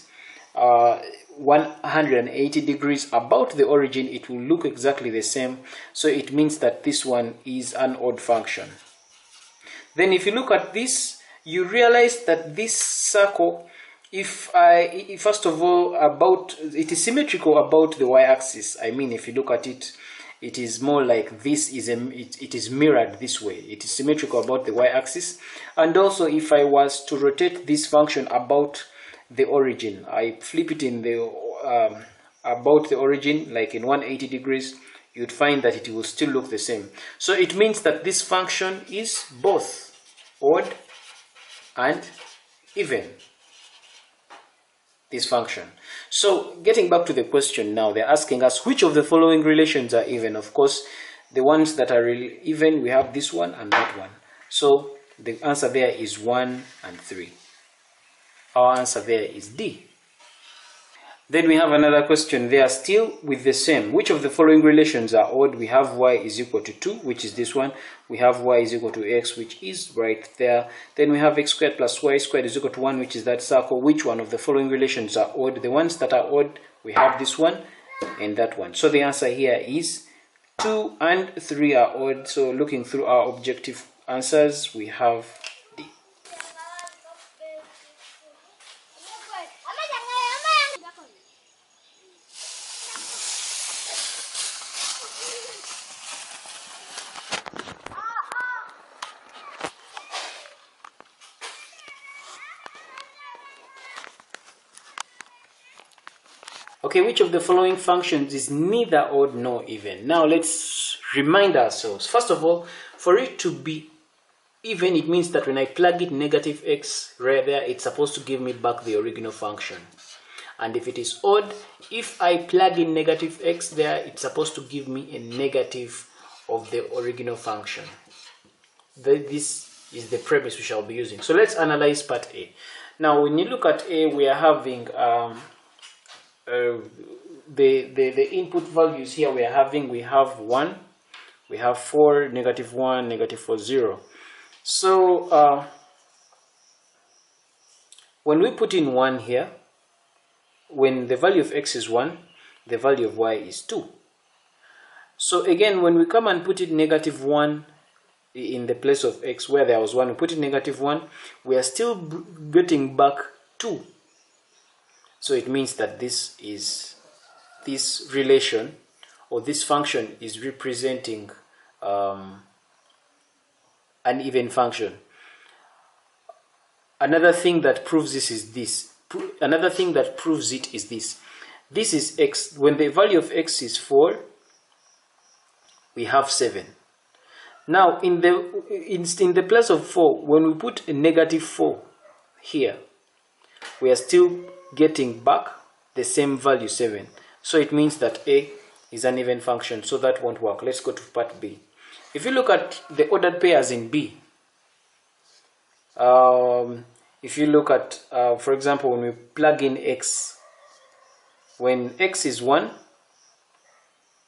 uh, 180 degrees about the origin it will look exactly the same. So it means that this one is an odd function. Then if you look at this you realize that this circle if I first of all about it is symmetrical about the y-axis. I mean if you look at it it is more like this is a it, it is mirrored this way. It is symmetrical about the y-axis. And also if I was to rotate this function about the origin. I flip it in the um, about the origin, like in 180 degrees, you'd find that it will still look the same. So it means that this function is both odd and even this function. So getting back to the question now, they're asking us which of the following relations are even. Of course, the ones that are even, we have this one and that one. So the answer there is 1 and 3. Our answer there is D. Then we have another question there still with the same. Which of the following relations are odd? We have y is equal to 2, which is this one. We have y is equal to x, which is right there. Then we have x squared plus y squared is equal to 1, which is that circle. Which one of the following relations are odd? The ones that are odd, we have this one and that one. So the answer here is 2 and 3 are odd. So looking through our objective answers, we have Okay, which of the following functions is neither odd nor even? Now let's remind ourselves. First of all, for it to be even, it means that when I plug it negative x right there, it's supposed to give me back the original function. And if it is odd, if I plug in negative x there, it's supposed to give me a negative of the original function. This is the premise we shall be using. So let's analyze part A. Now, when you look at A, we are having um, uh, the, the, the input values here we are having, we have 1, we have 4, negative 1, negative 4, 0. So, uh, when we put in 1 here, when the value of x is 1, the value of y is 2. So again, when we come and put it negative 1 in the place of x where there was 1, we put it negative 1, we are still getting back 2. So it means that this is this relation or this function is representing um, an even function. Another thing that proves this is this another thing that proves it is this. This is x. When the value of x is 4, we have 7. Now, in the, in, in the place of 4, when we put a negative 4 here, we are still getting back the same value 7. So it means that a is an even function, so that won't work. Let's go to part B. If you look at the ordered pairs in B, um, if you look at, uh, for example, when we plug in x, when x is 1,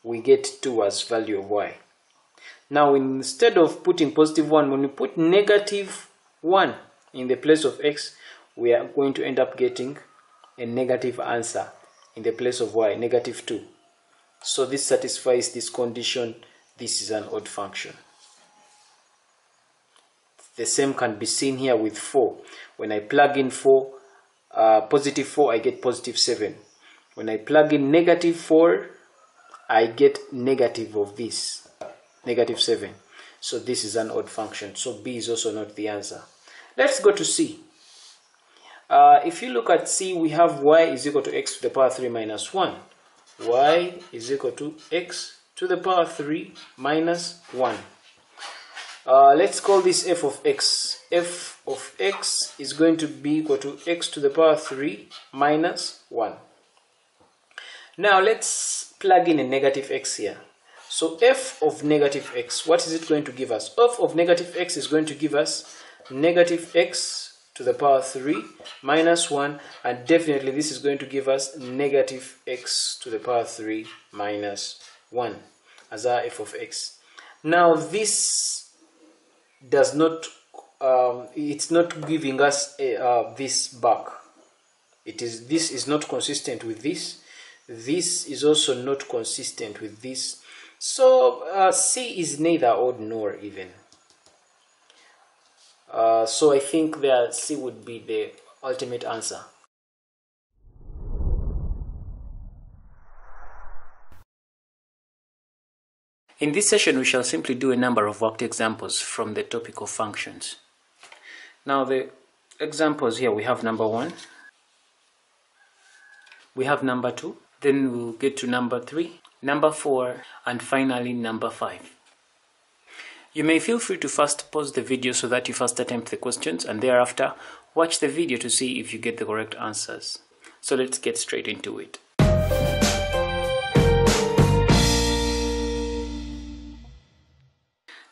we get 2 as value of y. Now, instead of putting positive 1, when we put negative 1 in the place of x, we are going to end up getting a negative answer in the place of y, negative 2. So this satisfies this condition. This is an odd function. The same can be seen here with 4. When I plug in 4, uh, positive 4, I get positive 7. When I plug in negative 4, I get negative of this, negative 7. So this is an odd function. So B is also not the answer. Let's go to C. Uh, if you look at C, we have y is equal to x to the power 3 minus 1. y is equal to x to the power 3 minus 1. Uh, let's call this f of x. f of x is going to be equal to x to the power 3 minus 1. Now let's plug in a negative x here. So f of negative x, what is it going to give us? f of negative x is going to give us negative x to the power 3 minus 1 and definitely this is going to give us negative x to the power 3 minus 1 as our f of x. Now this does not um, it's not giving us a, uh, this back. It is this is not consistent with this. This is also not consistent with this. So uh, C is neither odd nor even uh, so I think that C would be the ultimate answer In this session, we shall simply do a number of worked examples from the topic of functions. Now, the examples here, we have number one, we have number two, then we'll get to number three, number four, and finally number five. You may feel free to first pause the video so that you first attempt the questions and thereafter watch the video to see if you get the correct answers. So let's get straight into it.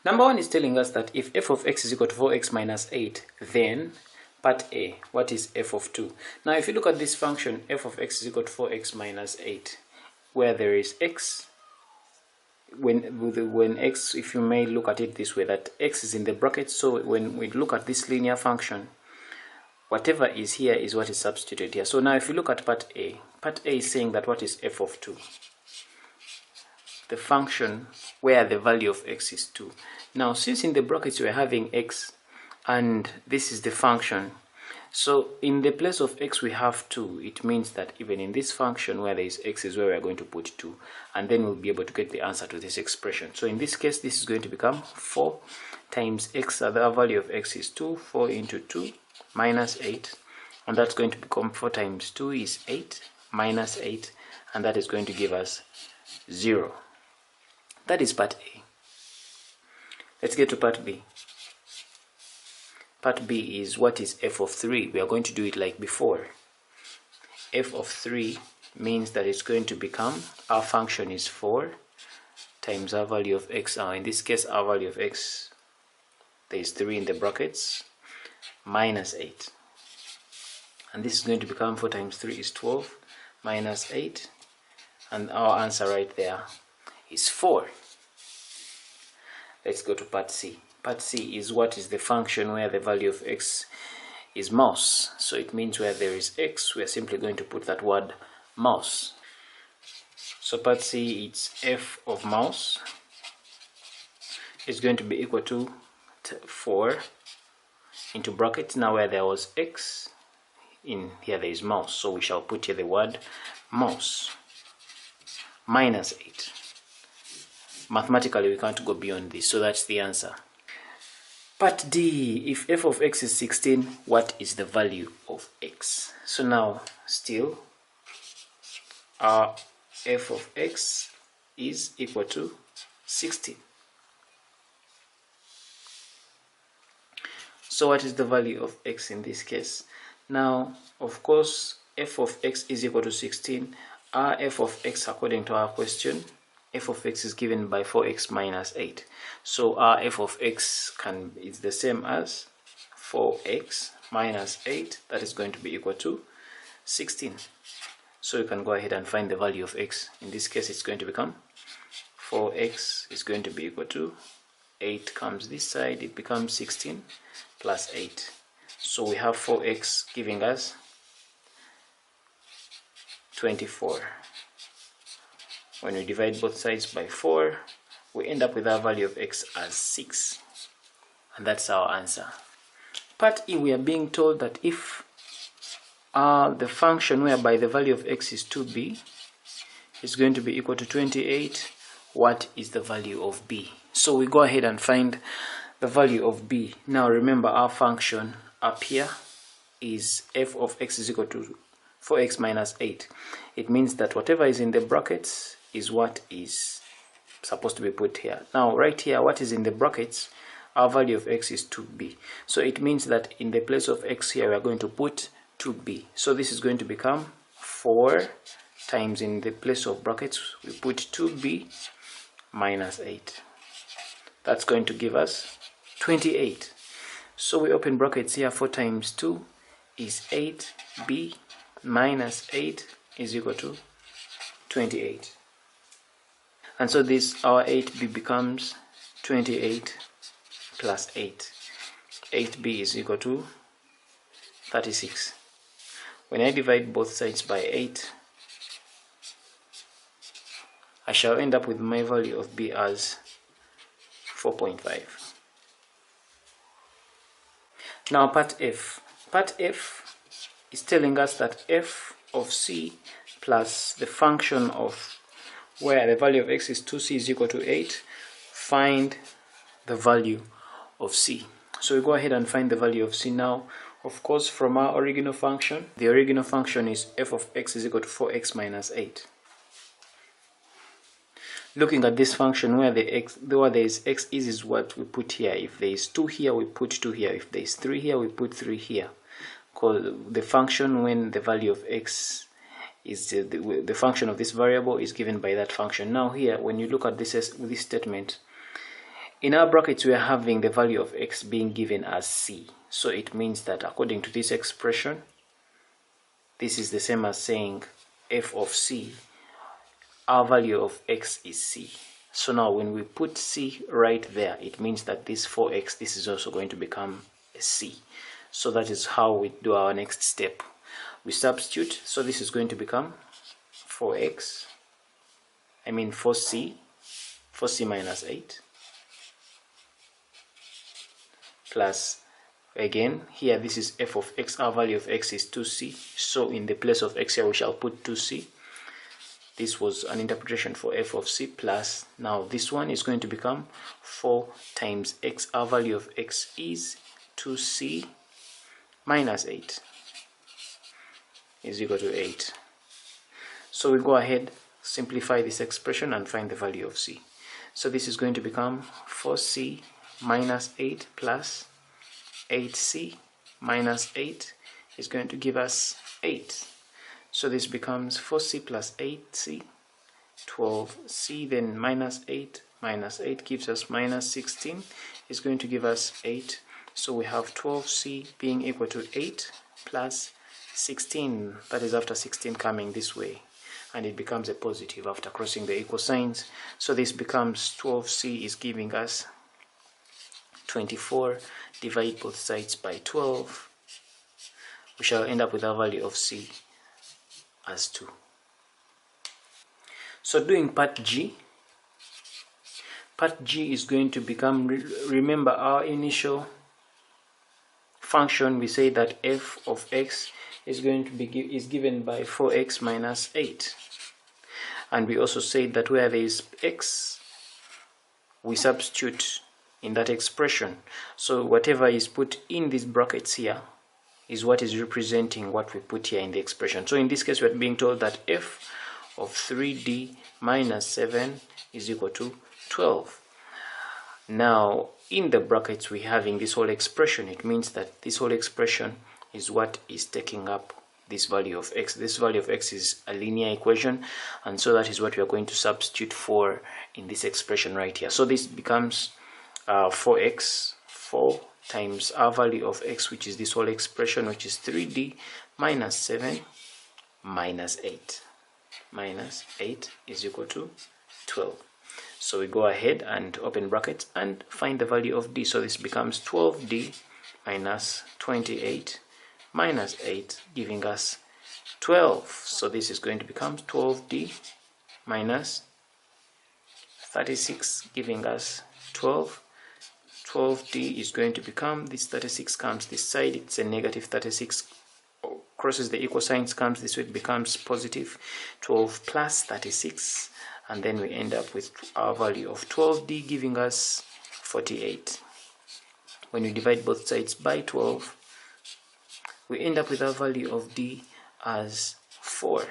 Number one is telling us that if f of x is equal to 4x minus 8, then part A, what is f of 2? Now if you look at this function, f of x is equal to 4x minus 8, where there is x, when, when x, if you may look at it this way, that x is in the bracket, so when we look at this linear function, whatever is here is what is substituted here. So now if you look at part A, part A is saying that what is f of 2? The function where the value of x is 2. Now, since in the brackets we're having x and this is the function, so in the place of x we have 2, it means that even in this function where there is x is where we are going to put 2 and then we'll be able to get the answer to this expression. So in this case this is going to become 4 times x, the value of x is 2, 4 into 2 minus 8 and that's going to become 4 times 2 is 8 minus 8 and that is going to give us 0 that is part A. Let's get to part B part B is what is f of 3 we are going to do it like before. F of 3 means that it's going to become our function is 4 times our value of x uh, in this case our value of x there is 3 in the brackets minus 8 and this is going to become 4 times 3 is 12 minus 8 and our answer right there is 4 let's go to part C part C is what is the function where the value of x is mouse. So it means where there is x we are simply going to put that word mouse. So part C it's f of mouse is going to be equal to 4 into brackets. Now where there was x in here there is mouse. So we shall put here the word mouse minus 8 mathematically we can't go beyond this. So that's the answer part D if f of x is 16 what is the value of x? So now still our f of x is equal to 16 so what is the value of x in this case? Now of course f of x is equal to 16 our f of x according to our question f of x is given by 4x minus 8 so our f of x can is the same as 4x minus 8 that is going to be equal to 16 so you can go ahead and find the value of x. In this case it's going to become 4x is going to be equal to 8 comes this side it becomes 16 plus 8 so we have 4x giving us 24 when we divide both sides by 4 we end up with our value of x as 6 and that's our answer. Part E we are being told that if uh, the function whereby the value of x is 2b is going to be equal to 28 what is the value of b? So we go ahead and find the value of b. Now remember our function up here is f of x is equal to 4x minus 8 it means that whatever is in the brackets is what is supposed to be put here. Now right here what is in the brackets our value of x is 2b so it means that in the place of x here we are going to put 2b so this is going to become 4 times in the place of brackets. We put 2b minus 8 that's going to give us 28 so we open brackets here 4 times 2 is 8b minus 8 is equal to 28 and so this our 8b becomes 28 plus 8 8b is equal to 36 when I divide both sides by 8 I shall end up with my value of b as 4.5 now part F. Part F is telling us that f of c plus the function of where the value of x is 2c is equal to 8 find the value of c. So we go ahead and find the value of c. Now of course from our original function the original function is f of x is equal to 4x minus 8 looking at this function where the x where there is x is is what we put here. If there is 2 here we put 2 here. If there is 3 here we put 3 here. Because the function when the value of x is the, the, function of this variable is given by that function. Now here, when you look at this, this statement, in our brackets we are having the value of x being given as c. So it means that according to this expression, this is the same as saying f of c, our value of x is c. So now when we put c right there, it means that this 4x, this is also going to become a c. So that is how we do our next step we substitute. So this is going to become 4x I mean 4c 4c minus 8 plus again here this is f of x our value of x is 2c so in the place of x here we shall put 2c this was an interpretation for f of c plus now this one is going to become 4 times x. Our value of x is 2c minus 8 is equal to 8 So we go ahead, simplify this expression and find the value of c. So this is going to become 4c minus 8 plus 8c minus 8 is going to give us 8. So this becomes 4c plus 8c, 12c, then minus 8 minus 8 gives us minus 16 is going to give us 8 so we have 12c being equal to 8 plus 16 that is after 16 coming this way and it becomes a positive after crossing the equal signs. So this becomes 12c is giving us 24 divide both sides by 12 we shall end up with a value of c as 2 so doing part g part G is going to become, remember our initial function, we say that f of x is going to be is given by 4x minus 8. And we also said that where there is x, we substitute in that expression. So whatever is put in these brackets here is what is representing what we put here in the expression. So in this case, we're being told that f of 3d minus 7 is equal to 12 now in the brackets we have in this whole expression it means that this whole expression is what is taking up this value of x. This value of x is a linear equation and so that is what we are going to substitute for in this expression right here. So this becomes uh, 4x 4 times our value of x which is this whole expression which is 3d minus 7 minus 8 minus 8 is equal to 12 so we go ahead and open brackets and find the value of d. So this becomes 12d minus 28 minus 8 giving us 12. So this is going to become 12d minus 36 giving us 12. 12d is going to become, this 36 comes this side, it's a negative 36 crosses the equal signs comes this way it becomes positive 12 plus 36 and then we end up with our value of 12d giving us 48 when we divide both sides by 12 we end up with our value of d as 4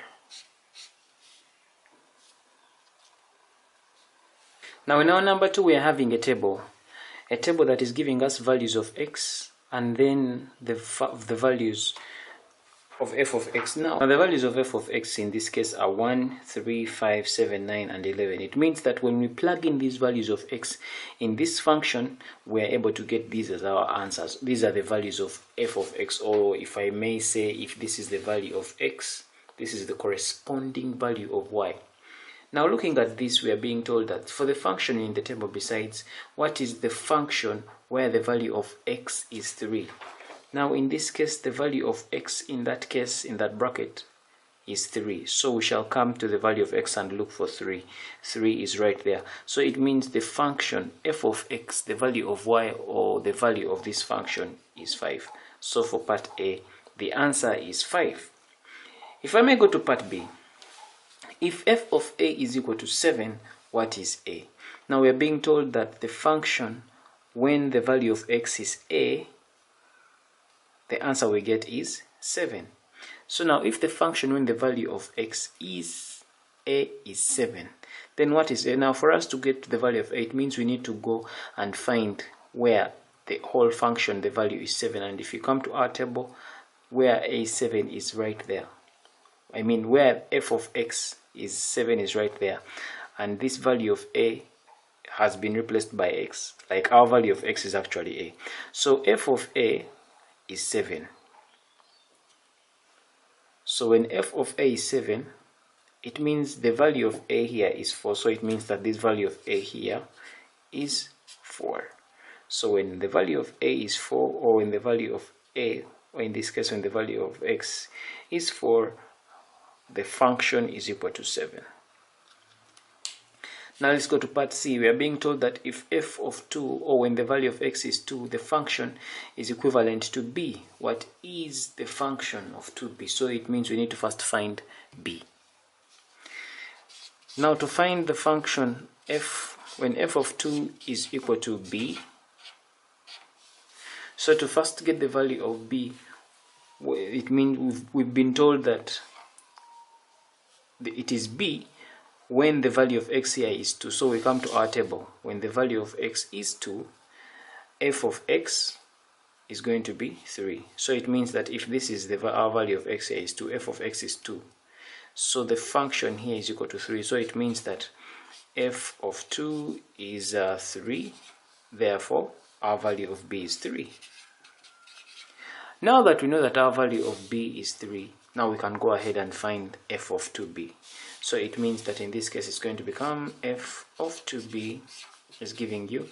now in our number 2 we are having a table a table that is giving us values of x and then the, the values of f of x. Now, the values of f of x in this case are 1, 3, 5, 7, 9, and 11. It means that when we plug in these values of x in this function, we are able to get these as our answers. These are the values of f of x, or if I may say, if this is the value of x, this is the corresponding value of y. Now looking at this, we are being told that for the function in the table besides, what is the function where the value of x is 3? Now in this case, the value of x in that case, in that bracket, is 3. So we shall come to the value of x and look for 3. 3 is right there. So it means the function f of x, the value of y or the value of this function is 5. So for part A, the answer is 5. If I may go to part B, if f of a is equal to 7, what is a? Now we are being told that the function when the value of x is a the answer we get is 7. So now if the function when the value of x is a is 7, then what is a? Now for us to get to the value of a, it means we need to go and find where the whole function, the value is 7. And if you come to our table, where a 7 is right there. I mean where f of x is 7 is right there. And this value of a has been replaced by x. Like our value of x is actually a. So f of a is 7. So when f of a is 7, it means the value of a here is 4. So it means that this value of a here is 4. So when the value of a is 4, or when the value of a, or in this case when the value of x is 4, the function is equal to 7. Now let's go to part C. We are being told that if f of 2 or when the value of x is 2, the function is equivalent to b. What is the function of 2b? So it means we need to first find b. Now to find the function f when f of 2 is equal to b, so to first get the value of b, it means we've, we've been told that it is b when the value of x here is 2 so we come to our table. When the value of x is 2 f of x is going to be 3 so it means that if this is the our value of x here is 2 f of x is 2 so the function here is equal to 3 so it means that f of 2 is uh, 3 therefore our value of b is 3 now that we know that our value of b is 3 now we can go ahead and find f of 2b so it means that in this case it's going to become f of 2b is giving you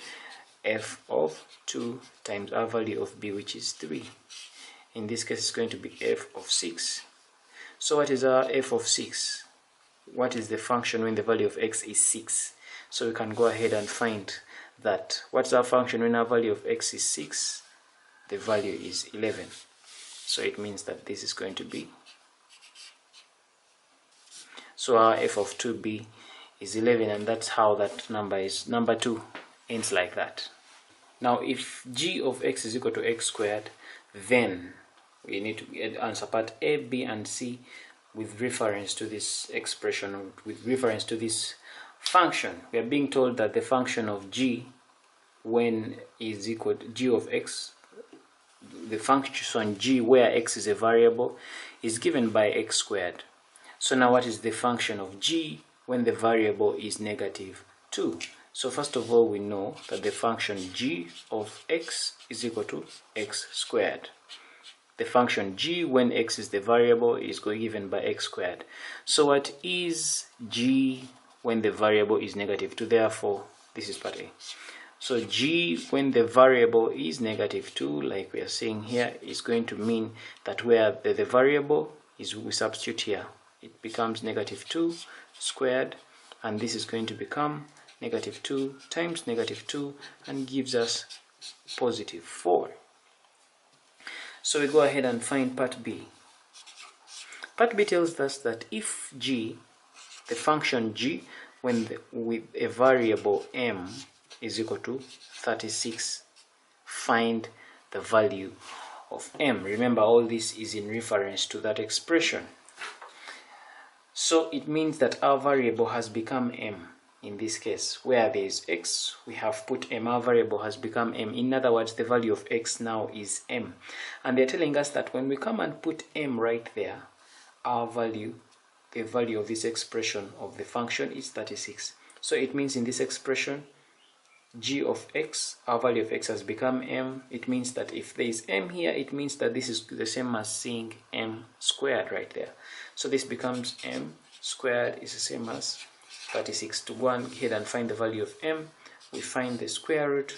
f of 2 times our value of b which is 3 in this case it's going to be f of 6 so what is our f of 6 what is the function when the value of x is 6 so we can go ahead and find that what's our function when our value of x is 6 the value is 11 so it means that this is going to be so our f of 2b is 11 and that's how that number is. Number 2 ends like that. Now if g of x is equal to x squared then we need to answer part a b and c with reference to this expression with reference to this function. We are being told that the function of g when is equal to g of x the function g where x is a variable is given by x squared so now what is the function of g when the variable is negative 2? So first of all we know that the function g of x is equal to x squared. The function g when x is the variable is given by x squared. So what is g when the variable is negative 2? Therefore this is part A. So g when the variable is negative 2 like we are saying here is going to mean that where the, the variable is we substitute here it becomes negative 2 squared and this is going to become negative 2 times negative 2 and gives us positive 4 so we go ahead and find part B. Part B tells us that if g the function g when the, with a variable m is equal to 36 find the value of m. Remember all this is in reference to that expression so it means that our variable has become m in this case. Where there is x, we have put m, our variable has become m. In other words, the value of x now is m. And they're telling us that when we come and put m right there, our value, the value of this expression of the function is 36. So it means in this expression, g of x, our value of x has become m. It means that if there is m here, it means that this is the same as seeing m squared right there. So this becomes m squared is the same as 36. To 1. go ahead and find the value of m, we find the square root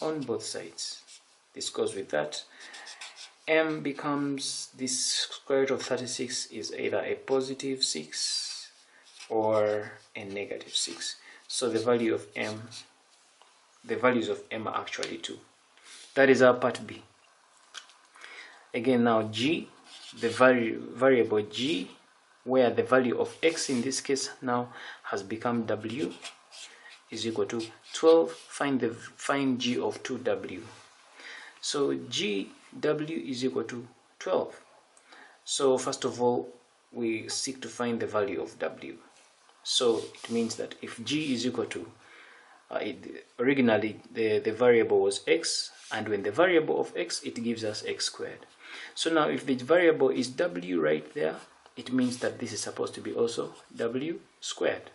on both sides. This goes with that. m becomes this square root of 36 is either a positive 6 or a negative 6. So the value of m, the values of m are actually 2. That is our part B. Again now g the vari variable g where the value of x in this case now has become w is equal to 12 find the find g of 2w so g w is equal to 12 so first of all we seek to find the value of w so it means that if g is equal to uh, it, originally the, the variable was x and when the variable of x it gives us x squared so now if the variable is w right there, it means that this is supposed to be also w squared.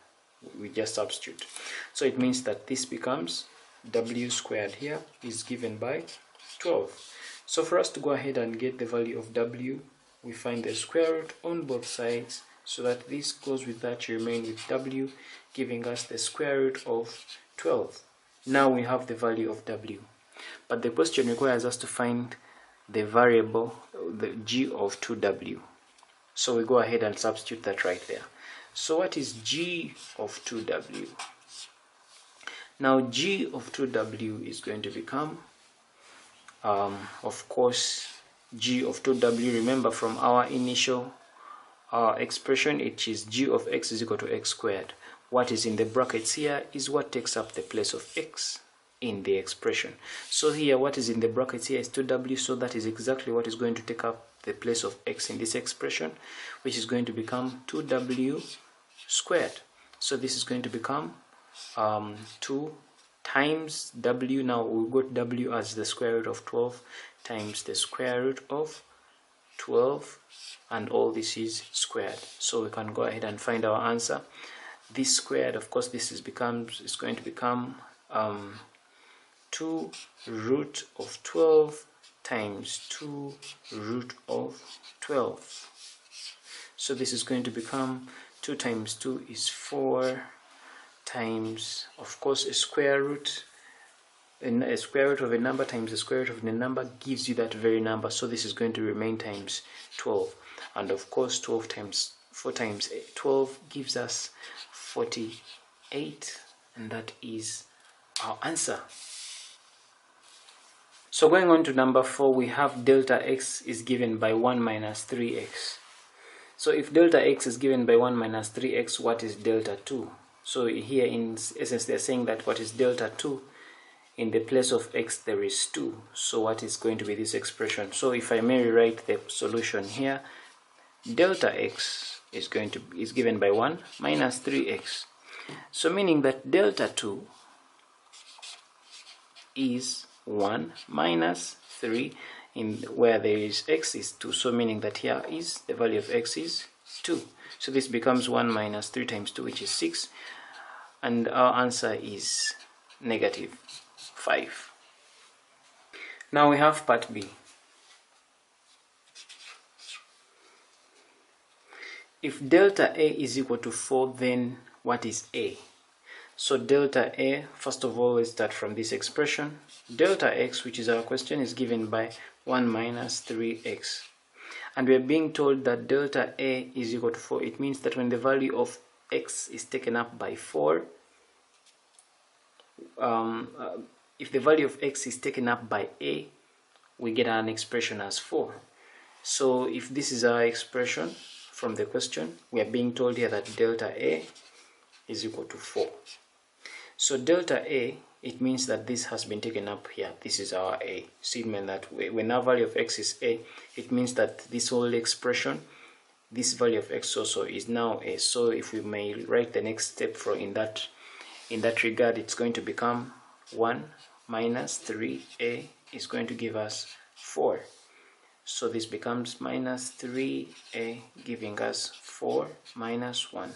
We just substitute. So it means that this becomes w squared here is given by 12. So for us to go ahead and get the value of w, we find the square root on both sides so that this goes with that to remain with w, giving us the square root of 12. Now we have the value of w. But the question requires us to find the variable the g of 2w so we go ahead and substitute that right there. So what is g of 2w now g of 2w is going to become um, of course g of 2w remember from our initial uh, expression it is g of x is equal to x squared what is in the brackets here is what takes up the place of x in the expression. So here what is in the brackets here is 2w so that is exactly what is going to take up the place of x in this expression which is going to become 2w squared. So this is going to become um, 2 times w. Now we got w as the square root of 12 times the square root of 12 and all this is squared. So we can go ahead and find our answer this squared of course this is becomes is going to become um, 2 root of 12 times 2 root of 12 so this is going to become 2 times 2 is 4 times of course a square root a square root of a number times the square root of the number gives you that very number. So this is going to remain times 12 and of course 12 times 4 times 12 gives us 48 and that is our answer. So going on to number 4 we have delta x is given by 1 minus 3x so if delta x is given by 1 minus 3x what is delta 2 so here in essence they're saying that what is delta 2 in the place of x there is 2 so what is going to be this expression? So if I may rewrite the solution here delta x is going to is given by 1 minus 3x so meaning that delta 2 is 1 minus 3 in where there is x is 2 so meaning that here is the value of x is 2 so this becomes 1 minus 3 times 2 which is 6 and our answer is negative 5. Now we have part B. If delta A is equal to 4, then what is A? So delta A, first of all, we start from this expression. Delta x, which is our question, is given by 1 minus 3x. And we are being told that delta A is equal to 4. It means that when the value of x is taken up by 4, um, uh, if the value of x is taken up by a we get an expression as 4 so if this is our expression from the question we are being told here that delta a is equal to 4 so delta a it means that this has been taken up here. This is our a so it means that when our value of x is a it means that this whole expression this value of x also is now a. So if we may write the next step for in that in that regard it's going to become 1 minus 3a is going to give us 4 so this becomes minus 3a giving us 4 minus 1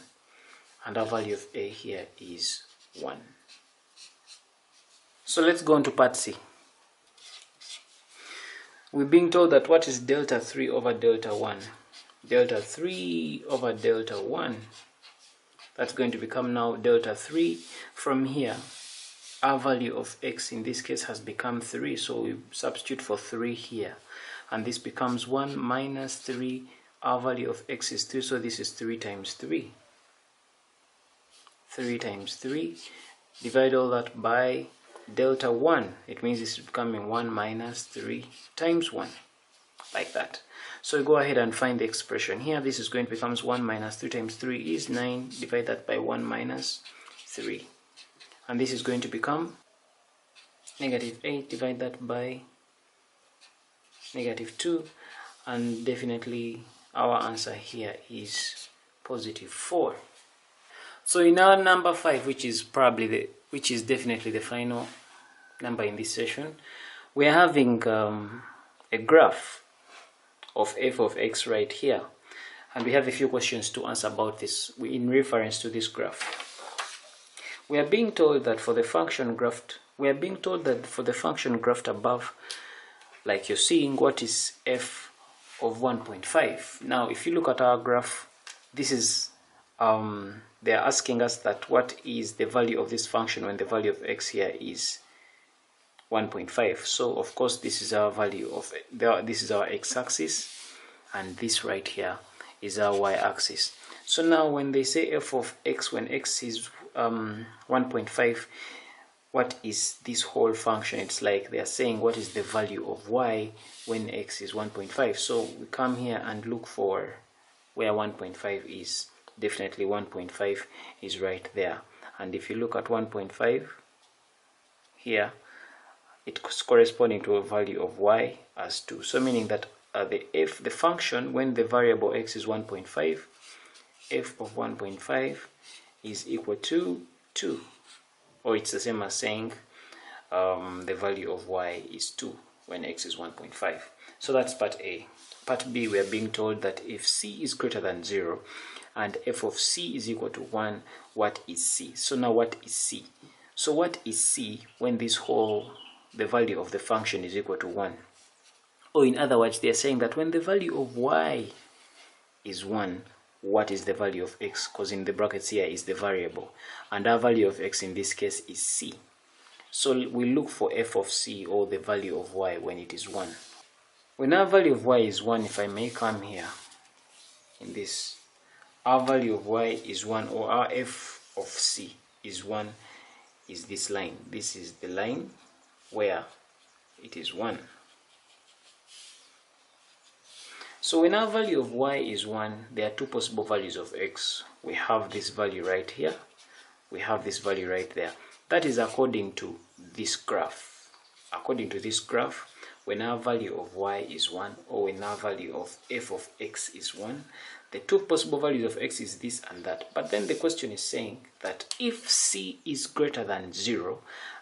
and our value of a here is 1 so let's go on to part C. We're being told that what is delta 3 over delta 1 delta 3 over delta 1 that's going to become now delta 3 from here our value of x in this case has become 3 so we substitute for 3 here and this becomes 1 minus 3 our value of x is 2 so this is 3 times 3 3 times 3 divide all that by delta 1 it means this is becoming 1 minus 3 times 1 like that. So go ahead and find the expression here. This is going to becomes 1 minus 3 times 3 is 9 divide that by 1 minus 3 and this is going to become negative 8 divide that by negative 2 and definitely our answer here is positive 4 so in our number 5 which is probably the which is definitely the final number in this session we are having um, a graph of f of x right here. And we have a few questions to answer about this in reference to this graph. We are being told that for the function graph we are being told that for the function graphed above like you're seeing what is f of 1.5 now if you look at our graph this is um, they are asking us that what is the value of this function when the value of x here is 1.5 so of course this is our value of this is our x-axis and this right here is our y-axis so now when they say f of x when x is um, 1.5 what is this whole function? It's like they are saying what is the value of y when x is 1.5 so we come here and look for where 1.5 is. Definitely 1.5 is right there. And if you look at 1.5 here it's corresponding to a value of y as 2 so meaning that uh, the f the function when the variable x is 1.5 f of 1.5 is equal to 2 or it's the same as saying um, the value of y is 2 when x is 1.5 so that's part a. Part b we are being told that if c is greater than 0 and f of c is equal to 1 what is c? So now what is c? So what is c when this whole the value of the function is equal to 1 or in other words they are saying that when the value of y is 1 what is the value of x because in the brackets here is the variable. And our value of x in this case is c. So we look for f of c or the value of y when it is 1 when our value of y is 1 if I may come here in this our value of y is 1 or our f of c is 1 is this line. This is the line where it is 1 so when our value of y is 1, there are two possible values of x. We have this value right here. We have this value right there. That is according to this graph. According to this graph, when our value of y is 1 or when our value of f of x is 1, the two possible values of x is this and that. But then the question is saying that if c is greater than 0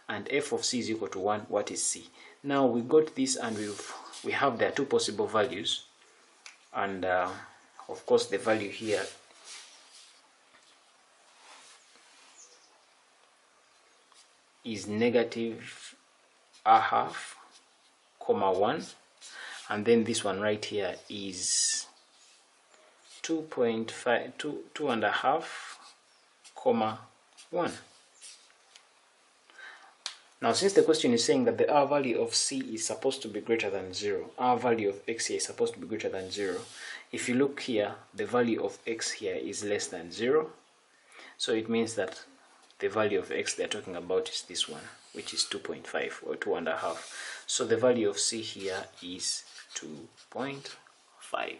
and f of c is equal to 1, what is c? Now we got this and we've, we have their two possible values and uh, of course the value here. Is negative a half comma one. And then this one right here is 2.5 two, two and a half comma 1 now, since the question is saying that the R value of C is supposed to be greater than 0, R value of X here is supposed to be greater than 0, if you look here, the value of X here is less than 0. So it means that the value of X they're talking about is this one, which is 2.5 or 2.5. So the value of C here is 2.5.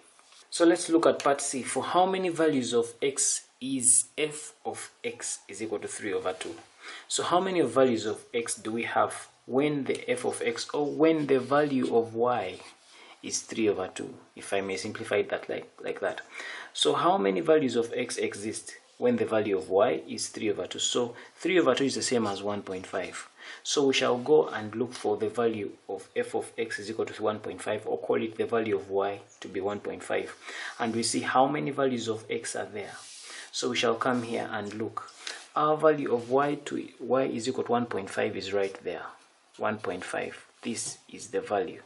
So let's look at part C. For how many values of X is f of x is equal to 3 over 2? So how many values of x do we have when the f of x or when the value of y is 3 over 2 if I may simplify that like, like that. So how many values of x exist when the value of y is 3 over 2? So 3 over 2 is the same as 1.5. So we shall go and look for the value of f of x is equal to 1.5 or call it the value of y to be 1.5 and we see how many values of x are there. So we shall come here and look our value of y to y is equal to 1.5 is right there. 1.5 this is the value.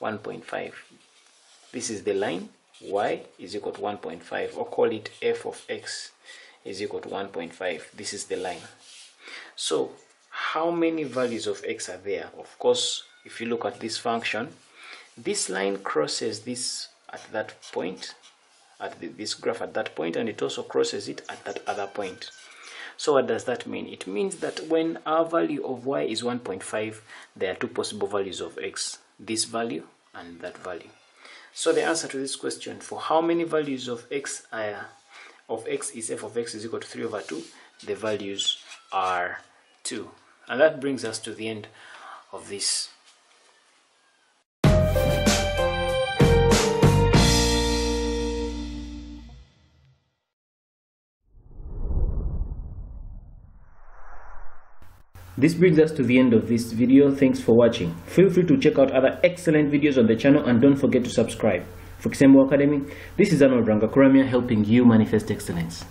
1.5 this is the line. Y is equal to 1.5 or call it f of x is equal to 1.5 this is the line. So how many values of x are there? Of course if you look at this function this line crosses this at that point at the, this graph at that point and it also crosses it at that other point. So what does that mean? It means that when our value of y is 1.5, there are two possible values of x, this value and that value. So the answer to this question, for how many values of x are, of x is f of x is equal to 3 over 2, the values are 2. And that brings us to the end of this This brings us to the end of this video. Thanks for watching. Feel free to check out other excellent videos on the channel and don't forget to subscribe. For Kisembo Academy, this is Arnold Rangakuramia helping you manifest excellence.